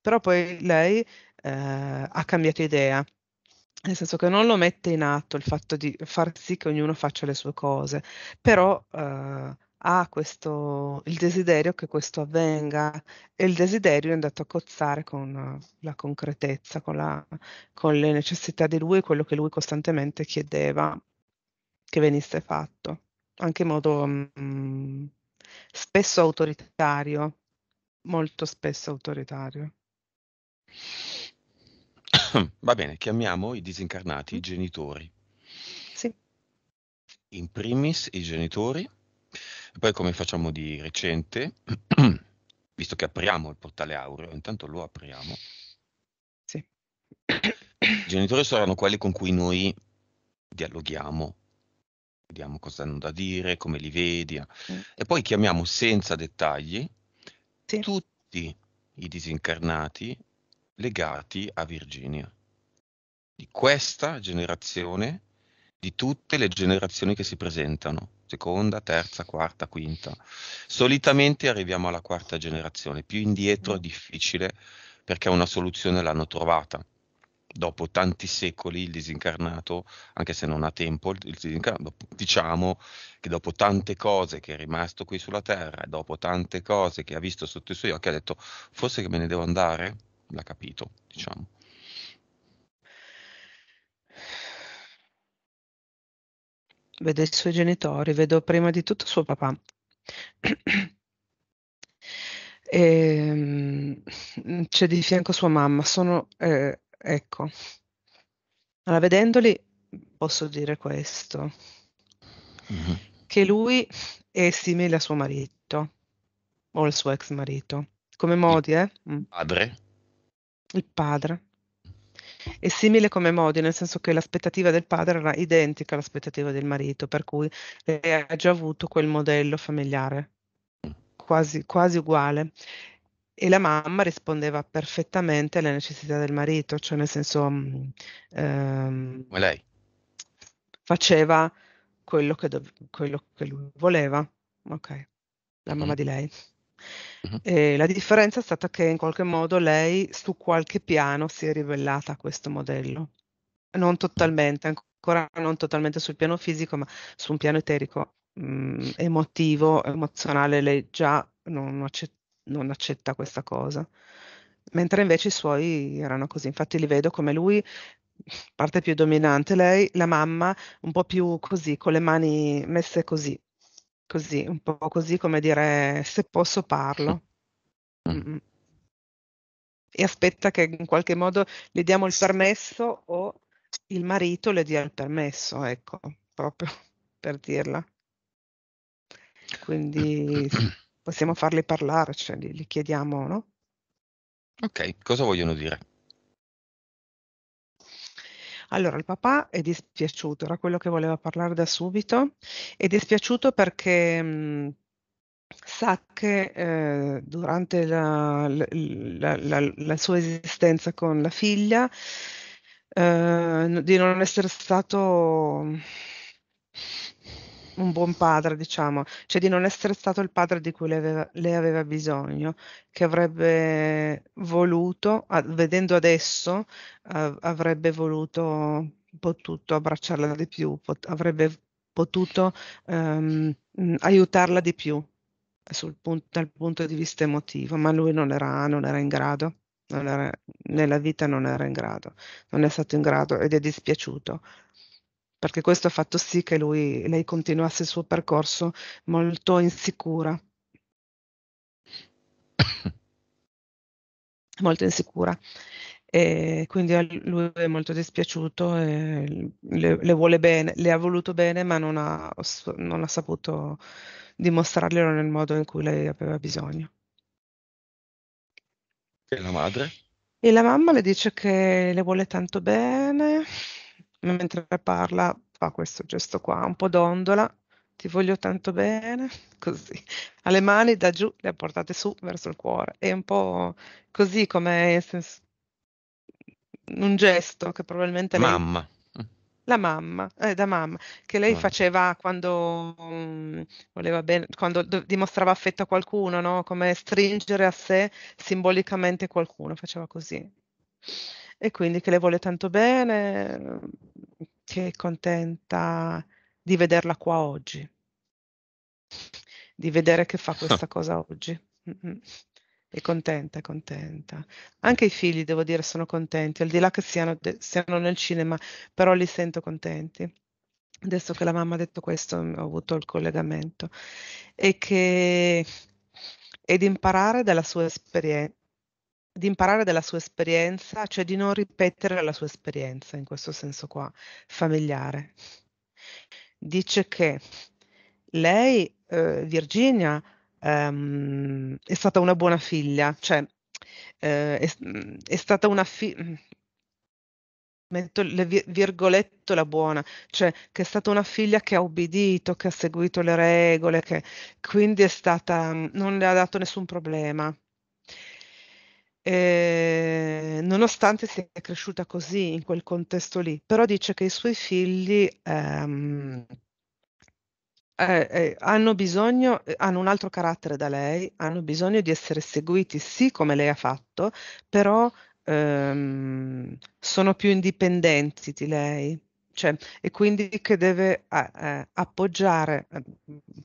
Però poi lei eh, ha cambiato idea nel senso che non lo mette in atto il fatto di far sì che ognuno faccia le sue cose, però eh, ha questo, il desiderio che questo avvenga e il desiderio è andato a cozzare con la concretezza, con, la, con le necessità di lui quello che lui costantemente chiedeva che venisse fatto, anche in modo mh, mm, spesso autoritario, molto spesso autoritario. Va bene, chiamiamo i disincarnati i mm. genitori. Sì. In primis i genitori, e poi come facciamo di recente, visto che apriamo il portale aureo, intanto lo apriamo. Sì. I genitori saranno quelli con cui noi dialoghiamo, vediamo cosa hanno da dire, come li vedi, mm. e poi chiamiamo senza dettagli sì. tutti i disincarnati legati a Virginia, di questa generazione, di tutte le generazioni che si presentano, seconda, terza, quarta, quinta. Solitamente arriviamo alla quarta generazione, più indietro è difficile perché una soluzione l'hanno trovata. Dopo tanti secoli il disincarnato, anche se non ha tempo, diciamo che dopo tante cose che è rimasto qui sulla Terra, dopo tante cose che ha visto sotto i suoi occhi, ha detto forse che me ne devo andare, l'ha capito, diciamo. Vedo i suoi genitori, vedo prima di tutto suo papà. E, ehm, c'è di fianco sua mamma, sono, eh, ecco, allora, vedendoli posso dire questo, mm-hmm. che lui è simile a suo marito o al suo ex marito, come modi, eh? Mm. Padre? Il padre. È simile come modi, nel senso che l'aspettativa del padre era identica all'aspettativa del marito, per cui lei ha già avuto quel modello familiare, quasi, quasi uguale. E la mamma rispondeva perfettamente alle necessità del marito, cioè nel senso... Mm, ehm, come lei? Faceva quello che, dov- quello che lui voleva. Ok, la mamma mm. di lei. Uh-huh. la differenza è stata che in qualche modo lei su qualche piano si è ribellata a questo modello. Non totalmente, ancora non totalmente sul piano fisico, ma su un piano eterico, mh, mm, emotivo, emozionale, lei già non, accetta, non accetta questa cosa. Mentre invece i suoi erano così, infatti li vedo come lui parte più dominante, lei, la mamma, un po' più così, con le mani messe così, Così, un po' così come dire se posso parlo. Mm. E aspetta che in qualche modo le diamo il permesso o il marito le dia il permesso, ecco, proprio per dirla. Quindi possiamo farli parlare, cioè li, li chiediamo, no? Ok, cosa vogliono dire? Allora, il papà è dispiaciuto, era quello che voleva parlare da subito, è dispiaciuto perché mh, sa che eh, durante la, la, la, la, sua esistenza con la figlia eh, di non essere stato un buon padre, diciamo, cioè di non essere stato il padre di cui lei aveva, lei aveva bisogno, che avrebbe voluto, vedendo adesso, avrebbe voluto, potuto abbracciarla di più, pot- avrebbe potuto um, aiutarla di più punto, dal punto di vista emotivo, ma lui non era, non era in grado. Era, nella vita non era in grado, non è stato in grado ed è dispiaciuto perché questo ha fatto sì che lui, lei continuasse il suo percorso molto insicura. molto insicura. E quindi a lui è molto dispiaciuto, le, le, vuole bene, le ha voluto bene, ma non ha, non ha saputo dimostrarglielo nel modo in cui lei aveva bisogno. E la madre? E la mamma le dice che le vuole tanto bene, mentre parla fa questo gesto qua, un po' dondola, ti voglio tanto bene, così. Ha le mani da giù, le ha portate su verso il cuore. È un po' così come un gesto che probabilmente lei... Mamma. La mamma, eh, da mamma, che lei faceva quando mm, voleva bene, quando do- dimostrava affetto a qualcuno, no? Come stringere a sé simbolicamente qualcuno, faceva così. E quindi che le vuole tanto bene, che è contenta di vederla qua oggi, di vedere che fa questa cosa oggi. È contenta, è contenta. Anche i figli, devo dire, sono contenti, al di là che siano, siano nel cinema, però li sento contenti. Adesso che la mamma ha detto questo, ho avuto il collegamento. E che ed imparare dalla sua esperienza, di imparare dalla sua esperienza, cioè di non ripetere la sua esperienza in questo senso qua, familiare. Dice che lei, eh, Virginia, ehm, è stata una buona figlia, cioè eh, è, è, stata una figlia, metto le virgolette la buona, cioè che è stata una figlia che ha ubbidito, che ha seguito le regole, che quindi è stata, non le ha dato nessun problema. E, nonostante sia cresciuta così in quel contesto lì, però dice che i suoi figli ehm, eh, eh, hanno bisogno, eh, hanno un altro carattere da lei, hanno bisogno di essere seguiti sì come lei ha fatto, però ehm, sono più indipendenti di lei. Cioè, e quindi che deve eh, eh appoggiare, eh,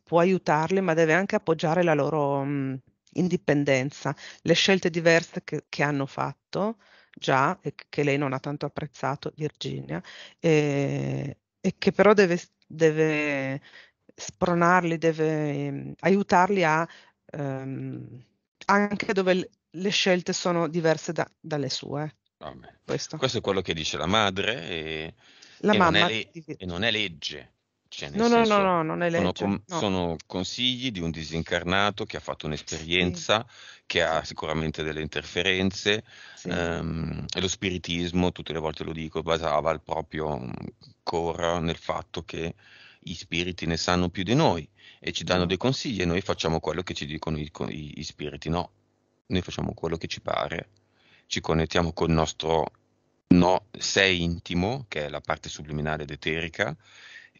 può aiutarli, ma deve anche appoggiare la loro mh, indipendenza, le scelte diverse che, che, hanno fatto già e che lei non ha tanto apprezzato, Virginia, e, e che però deve, deve spronarli, deve ehm, aiutarli a ehm, anche dove le, scelte sono diverse da, dalle sue. Questo. Questo. è quello che dice la madre e, la e, mamma non, è e non è legge. Cioè, no, senso, no, no, non è legge. Sono, no. sono, consigli di un disincarnato che ha fatto un'esperienza, sì. che ha sicuramente delle interferenze, sì. ehm, e lo spiritismo, tutte le volte lo dico, basava il proprio core nel fatto che i spiriti ne sanno più di noi e ci danno dei consigli e noi facciamo quello che ci dicono i, i, i spiriti. No, noi facciamo quello che ci pare, ci connettiamo col nostro no, sé intimo, che è la parte subliminale ed eterica,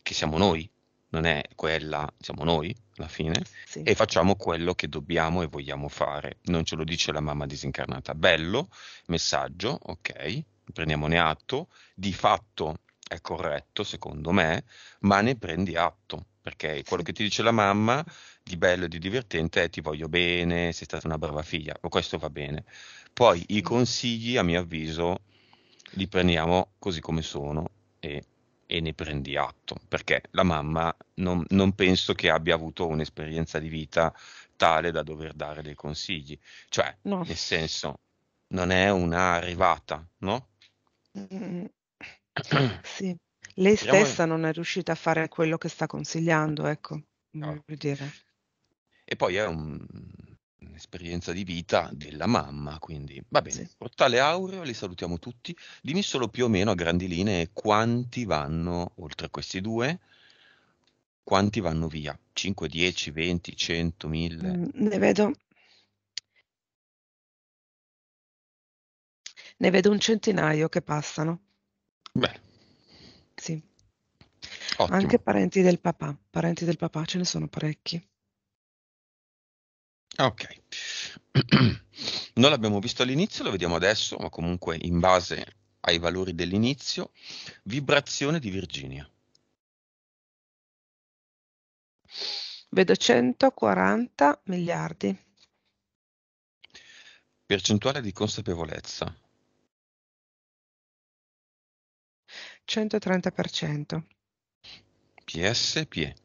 che siamo noi, non è quella, siamo noi alla fine, sì. e facciamo quello che dobbiamo e vogliamo fare. Non ce lo dice la mamma disincarnata. Bello, messaggio, ok, prendiamone atto. Di fatto è corretto secondo me, ma ne prendi atto, perché quello che ti dice la mamma di bello e di divertente è ti voglio bene, sei stata una brava figlia, questo va bene. Poi i consigli, a mio avviso, li prendiamo così come sono e, e ne prendi atto, perché la mamma non, non penso che abbia avuto un'esperienza di vita tale da dover dare dei consigli, cioè, no. nel senso, non è una arrivata, no? Mm, sì, lei Speriamo... stessa non è riuscita a fare quello che sta consigliando, ecco, no. E poi è un, un'esperienza di vita della mamma, quindi va bene. Sì. Portale Aureo, li salutiamo tutti. Dimmi solo più o meno a grandi linee quanti vanno, oltre a questi due, quanti vanno via? 5, 10, 20, 100, 1000? Mm, ne vedo. Ne vedo un centinaio che passano. Beh. Sì. Ottimo. Anche parenti del papà, parenti del papà ce ne sono parecchi. Ok. Non l'abbiamo visto all'inizio, lo vediamo adesso, ma comunque in base ai valori dell'inizio. Vibrazione di Virginia. Vedo 140 miliardi. Percentuale di consapevolezza. 130%. PS, PE.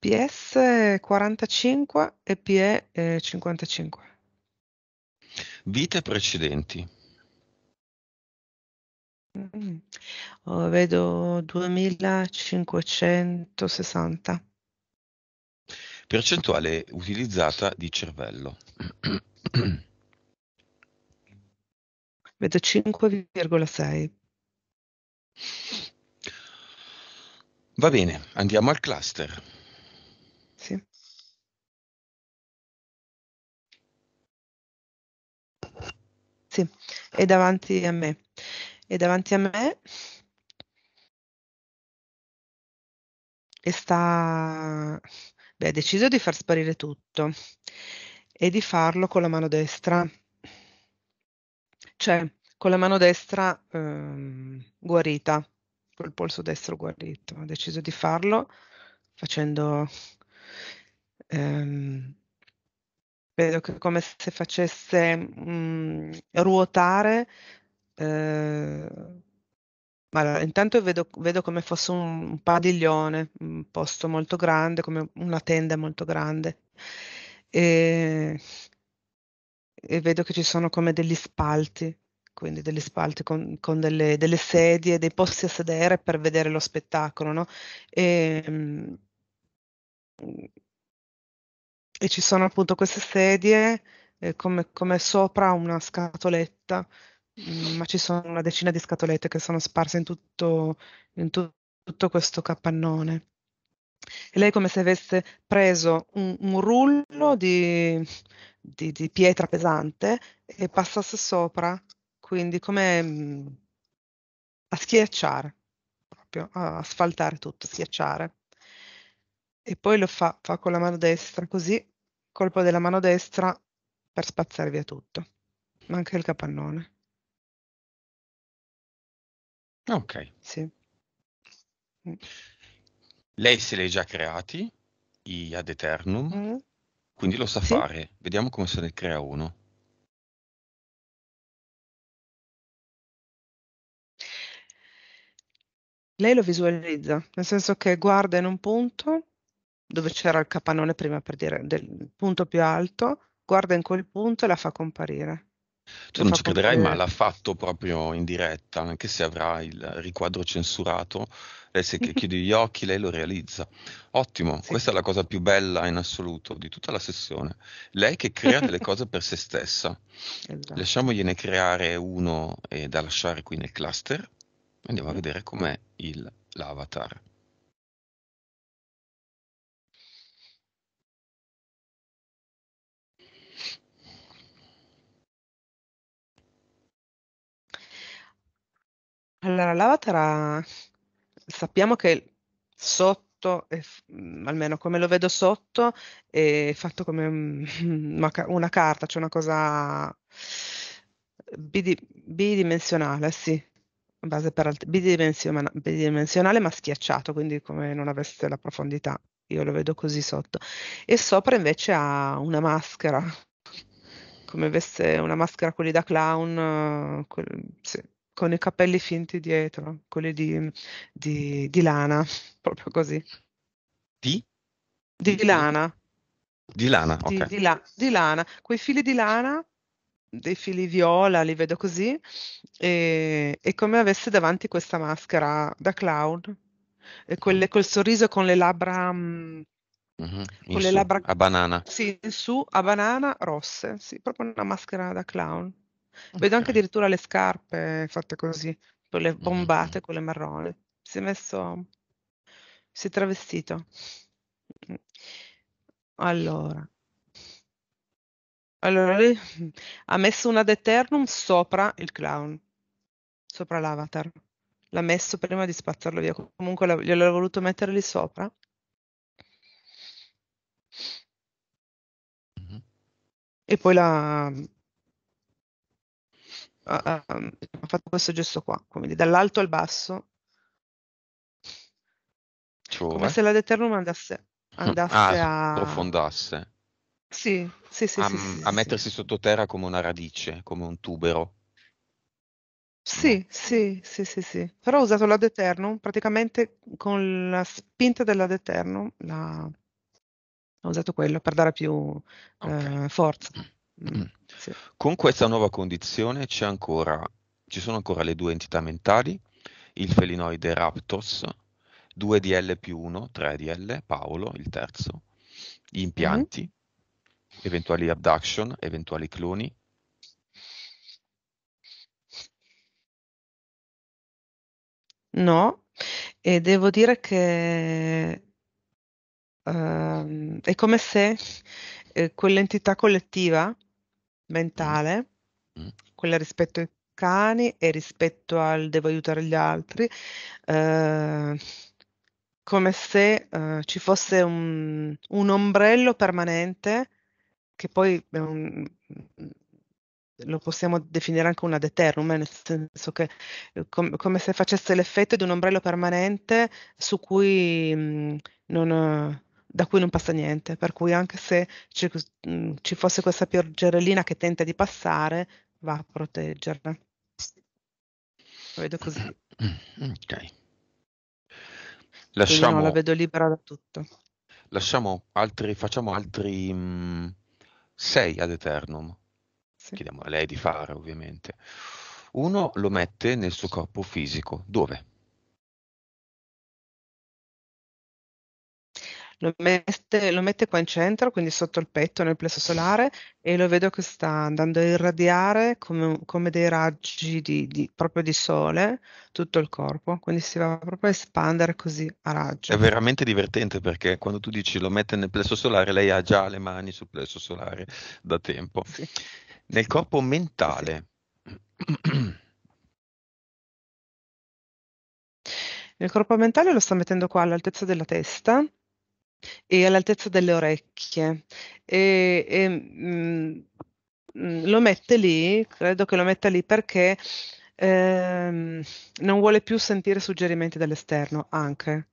PS 45 e PE eh, 55. Vite precedenti. Mm. Oh, vedo 2560. Percentuale utilizzata di cervello. Vedo 5,6. Va bene, andiamo al cluster. Sì. Sì, è davanti a me. È davanti a me e sta... Beh, ha deciso di far sparire tutto e di farlo con la mano destra. Cioè, con la mano destra ehm, guarita, col polso destro guarito. Ha deciso di farlo facendo... Ehm, vedo che come se facesse mh, mm, ruotare eh, allora, intanto vedo, vedo, come fosse un, un padiglione, un posto molto grande, come una tenda molto grande. E, e vedo che ci sono come degli spalti, quindi degli spalti con, con delle, delle, sedie, dei posti a sedere per vedere lo spettacolo, no? E, e ci sono appunto queste sedie eh, come, come sopra una scatoletta Mm, ma ci sono una decina di scatolette che sono sparse in tutto, in tu- tutto questo capannone. E lei come se avesse preso un, un rullo di, di, di, pietra pesante e passasse sopra, quindi come mm, a schiacciare, proprio a asfaltare tutto, schiacciare. E poi lo fa, fa con la mano destra, così, colpo della mano destra per spazzare via tutto, ma anche il capannone. Ok. Sì. Mm. Lei se li ha già creati, i ad eternum, Mm. quindi lo sa Sì. fare. Vediamo come se ne crea uno. Lei lo visualizza, nel senso che guarda in un punto dove c'era il capannone prima per dire del punto più alto, guarda in quel punto e la fa comparire. Tu non ci crederai, ma l'ha fatto proprio in diretta, anche se avrà il riquadro censurato. Lei se chiude gli occhi, lei lo realizza. Ottimo, sì. questa è la cosa più bella in assoluto di tutta la sessione. Lei che crea delle cose per se stessa. Esatto. Lasciamogliene creare uno e da lasciare qui nel cluster. Andiamo a vedere com'è il, l'avatar. Allora, l'avatar sappiamo che sotto, mm, almeno come lo vedo sotto, è fatto come un- una, ca- una carta, cioè una cosa bidi- bidimensionale, sì, base per alt- bidimensiona- bidimensionale ma schiacciato, quindi come non avesse la profondità. Io lo vedo così sotto. E sopra invece ha una maschera, come avesse una maschera quelli da clown, eh, quel- sì con i capelli finti dietro, quelli di, di, di lana, proprio così. Di? Di, di lana. Di lana, ok. Di, la, di lana. Quei fili di lana, dei fili viola, li vedo così, e, e come avesse davanti questa maschera da clown, e quelle, col sorriso con le labbra... Mm, mm-hmm. con le su, labbra a banana. Sì, in su a banana rosse, sì, proprio una maschera da clown. Vedo anche addirittura le scarpe fatte così, quelle bombate, quelle marroni. Si è messo, si è travestito. Allora, allora lui ha messo un ad eternum sopra il clown, sopra l'avatar. L'ha messo prima di spazzarlo via. Comunque gliel'ho voluto mettere lì sopra. E poi l'ha, ha, ha fatto questo gesto qua, quindi dall'alto al basso, cioè? come se la Deternum andasse, andasse ah, a... profondasse. Sì, sì, sì, a, sì, sì, a mettersi sì. sottoterra come una radice, come un tubero. Sì, sì, sì, sì, sì. Però ho usato l'ad eternum praticamente con la spinta dell'ad eternum, la... ho usato quello per dare più okay. eh, forza. Mm. Sì. Con questa nuova condizione c'è ancora, ci sono ancora le due entità mentali, il felinoide Raptos, 2DL più 1, 3DL, Paolo, il terzo, gli impianti, mm. eventuali abduction, eventuali cloni. No, E devo dire che ehm, è come se eh, quell'entità collettiva mentale, Mm. quella rispetto ai cani e rispetto al devo aiutare gli altri, eh, come se eh, ci fosse un, un ombrello permanente che poi un- lo possiamo definire anche una deterrum, nel senso che eh, com- come se facesse l'effetto di un ombrello permanente su cui, mh, non, eh, da cui non passa niente, per cui anche se ci, mh, ci fosse questa pioggerellina che tenta di passare, va a proteggerla. Lo vedo così. Ok. No, la Lasciamo, vedo libera da tutto. lasciamo altri, facciamo altri mm, sei ad eternum. Sì. Chiediamo a lei di fare, ovviamente. Uno lo mette nel suo corpo fisico. Dove? Lo mette, lo mette qua in centro, quindi sotto il petto, nel plesso solare, e lo vedo che sta andando a irradiare come, come dei raggi di, di- proprio di sole tutto il corpo, quindi si va proprio a espandere così a È raggio. veramente divertente perché quando tu dici lo mette nel plesso solare, lei ha già le mani sul plesso solare da tempo. Sì, Nel corpo sì, sì. mentale. Nel corpo mentale lo sta mettendo qua all'altezza della testa e all'altezza delle orecchie e, e, mm, mm, lo mette lì, credo che lo metta lì perché ehm, non vuole più sentire suggerimenti dall'esterno, anche,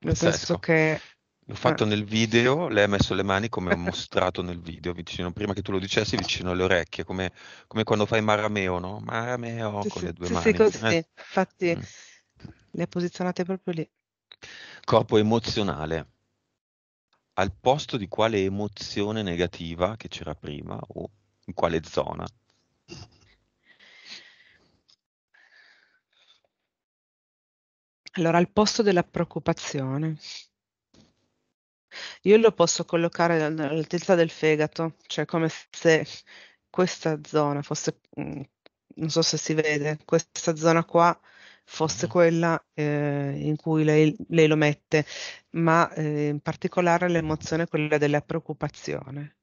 nel senso che L'ho eh, fatto nel video, lei ha messo le mani come ho mostrato nel video, vicino, prima che tu lo dicessi, vicino alle orecchie, come, come quando fai marameo, no? Marameo sì, con sì, le due sì, sì, mani. così, Eh, infatti mm. le ha posizionate proprio lì. Corpo emozionale. Al posto di quale emozione negativa che c'era prima o in quale zona? Allora, al posto della preoccupazione, io lo posso collocare all- all'altezza del fegato, cioè come se questa zona fosse, mm, non so se si vede, questa zona qua fosse Mm. quella eh, in cui lei, lei lo mette, ma eh, in particolare l'emozione è quella della preoccupazione.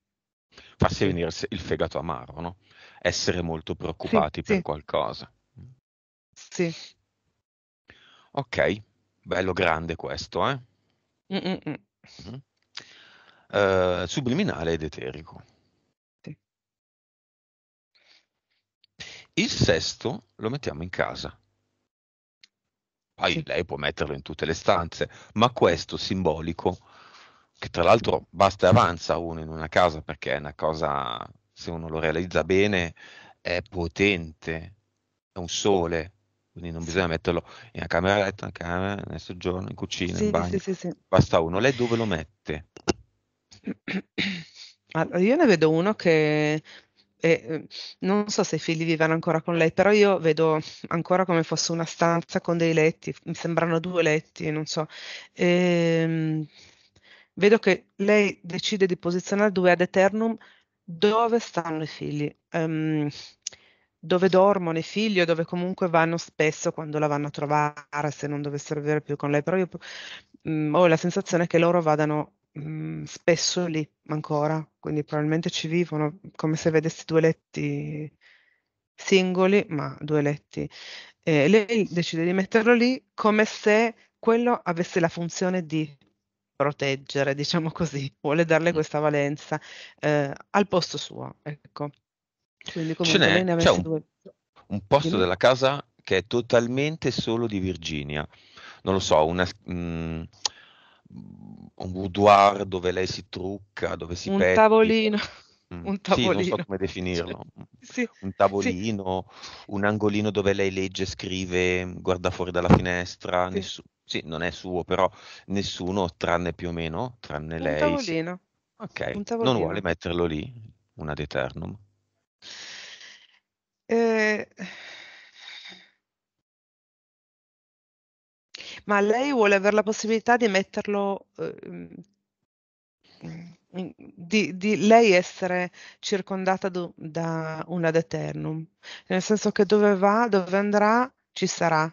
Farsi Sì, venire il fegato amaro, no? Essere molto sì, preoccupati per sì, qualcosa. sì. Ok, bello grande questo, eh? Mm, mm, mm. Mhm. Eh, subliminale ed eterico. Sì. Il sesto lo mettiamo in casa. Poi lei può metterlo in tutte le stanze, ma questo simbolico, che tra l'altro basta e avanza uno in una casa perché è una cosa, se uno lo realizza bene, è potente, è un sole, quindi non bisogna metterlo in una camera da letto, in camera, nel soggiorno, in cucina, in Sì, sì, bagno, sì, sì. basta uno. Lei dove lo mette? Allora, io ne vedo uno che eh, non so se i figli vivono ancora con lei, però io vedo ancora come fosse una stanza con dei letti, mi sembrano due letti, non so. Ehm, vedo che lei decide di posizionare due ad eternum dove stanno i figli, Ehm, dove dormono i figli o dove comunque vanno spesso quando la vanno a trovare, se non dovessero vivere più con lei. Però io mm, ho la sensazione che loro vadano mm, spesso lì ancora, quindi probabilmente ci vivono come se vedessi due letti singoli, ma due letti. E lei decide di metterlo lì come se quello avesse la funzione di proteggere, diciamo così, vuole darle questa valenza eh, al posto suo, ecco. Quindi Ce comunque lei n'è, ne messi un, due. un posto Dimmi. della casa che è totalmente solo di Virginia. Non lo so, una, mm, un boudoir dove lei si trucca, dove si Un pettina. tavolino, Mm, un Sì, non so tavolino. come definirlo. sì, Un sì, tavolino, un angolino dove lei legge, scrive, guarda fuori dalla finestra. sì, nessu- Sì, non è suo, però nessuno, tranne più o meno, tranne un lei. sì. tavolino, Ok, un non vuole tavolino. metterlo lì, un ad eternum. Eh, ma lei vuole avere la possibilità di metterlo, ehm, in- di, di lei essere circondata do- da un ad eternum, nel senso che dove va, dove andrà, ci sarà.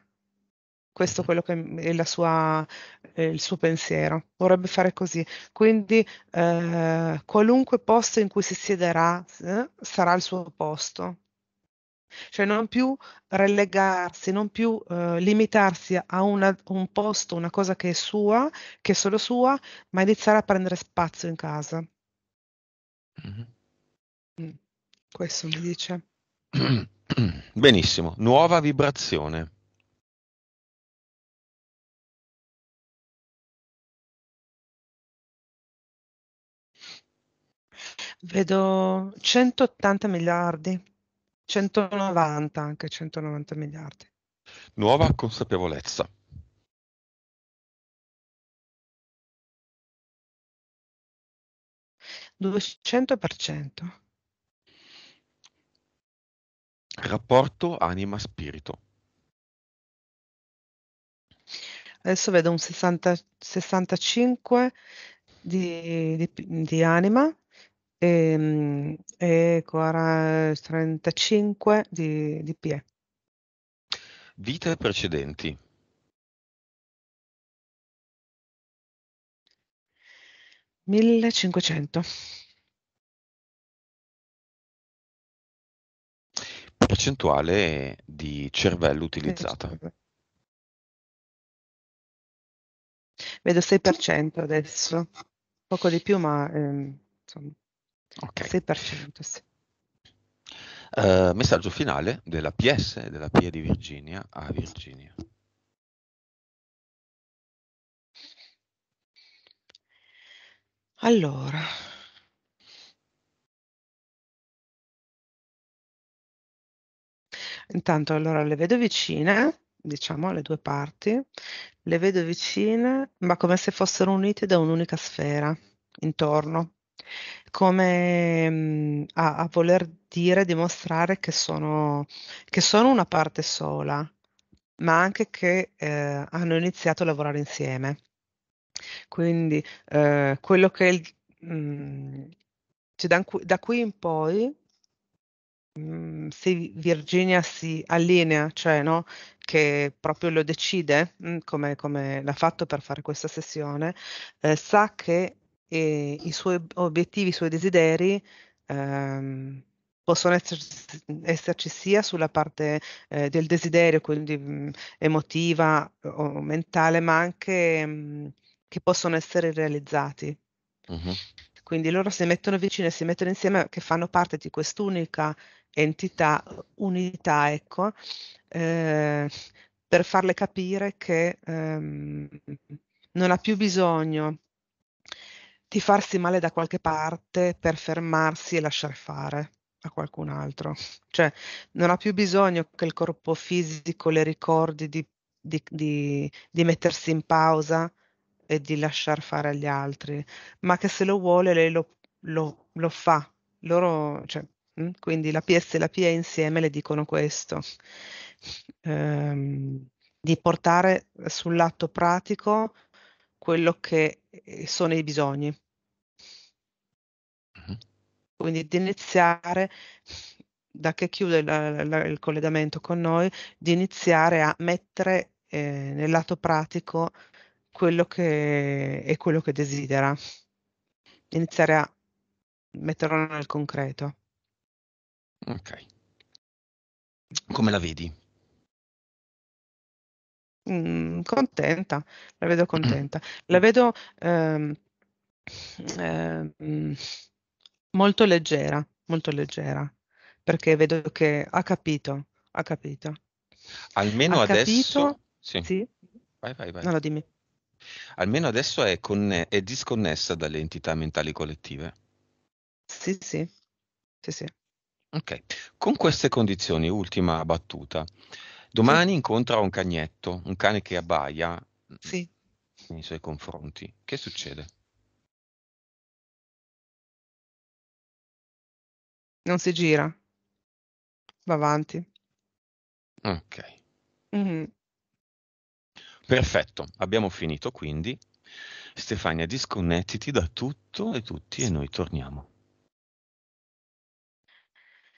Questo è quello che è la sua, eh, il suo pensiero. Vorrebbe fare così. Quindi eh, qualunque posto in cui si siederà eh, sarà il suo posto. Cioè non più relegarsi, non più eh, limitarsi a una, un posto, una cosa che è sua, che è solo sua, ma iniziare a prendere spazio in casa. Mm-hmm. Mm. Questo mi dice. Benissimo, nuova vibrazione. Vedo 180 miliardi, 190 anche 190 miliardi. Nuova consapevolezza. Per cento. Rapporto anima-spirito. Adesso vedo un 60, 65 di, di, di anima e, e 35 di, di PE. Vite precedenti. Millecinquecento. Percentuale di cervello utilizzata. Vedo 6% adesso, poco di più, ma ehm, insomma, Ok. 6%, sì. Eh, messaggio finale della PS, della PIA di Virginia a Virginia. Allora, intanto allora le vedo vicine, diciamo le due parti, le vedo vicine, ma come se fossero unite da un'unica sfera intorno, come mh, a, a voler dire, dimostrare che sono, che sono una parte sola, ma anche che eh, hanno iniziato a lavorare insieme. Quindi eh, quello che il, mh, cioè da, da, qui in poi, mh, se Virginia si allinea, cioè no, che proprio lo decide, mh, come, come l'ha fatto per fare questa sessione, eh, sa che eh, i suoi obiettivi, i suoi desideri ehm, possono esserci, esserci, sia sulla parte eh, del desiderio, quindi mh, emotiva o mentale, ma anche mh, che possono essere realizzati. Uh-huh. Quindi loro si mettono vicino e si mettono insieme, che fanno parte di quest'unica entità, unità, ecco, eh, per farle capire che ehm, non ha più bisogno di farsi male da qualche parte per fermarsi e lasciare fare a qualcun altro. Cioè, non ha più bisogno che il corpo fisico le ricordi di, di, di, di mettersi in pausa e di lasciar fare agli altri, ma che se lo vuole lei lo, lo, lo fa. Loro, cioè, mm, quindi la PS e la PA insieme le dicono questo, ehm, di portare sul lato pratico quello che sono i bisogni. Quindi di iniziare, da che chiude la, la, il collegamento con noi, di iniziare a mettere eh, nel lato pratico quello che è quello che desidera. Iniziare a metterlo nel concreto. Ok. Come la vedi? Mm, contenta, la vedo contenta. La vedo ehm, ehm, molto leggera, molto leggera, perché vedo che ha capito, ha capito. Almeno ha adesso... Capito, sì. sì. Vai, vai, vai. No, no, dimmi. Almeno adesso è, conne- è disconnessa dalle entità mentali collettive. Sì, sì, sì, sì. Ok, con queste condizioni, ultima battuta. Domani sì. incontra un cagnetto, un cane che abbaia sì. nei suoi confronti. Che succede? Non si gira. Va avanti. Ok. Mm-hmm. Perfetto, abbiamo finito quindi. Stefania, disconnettiti da tutto e tutti e noi torniamo.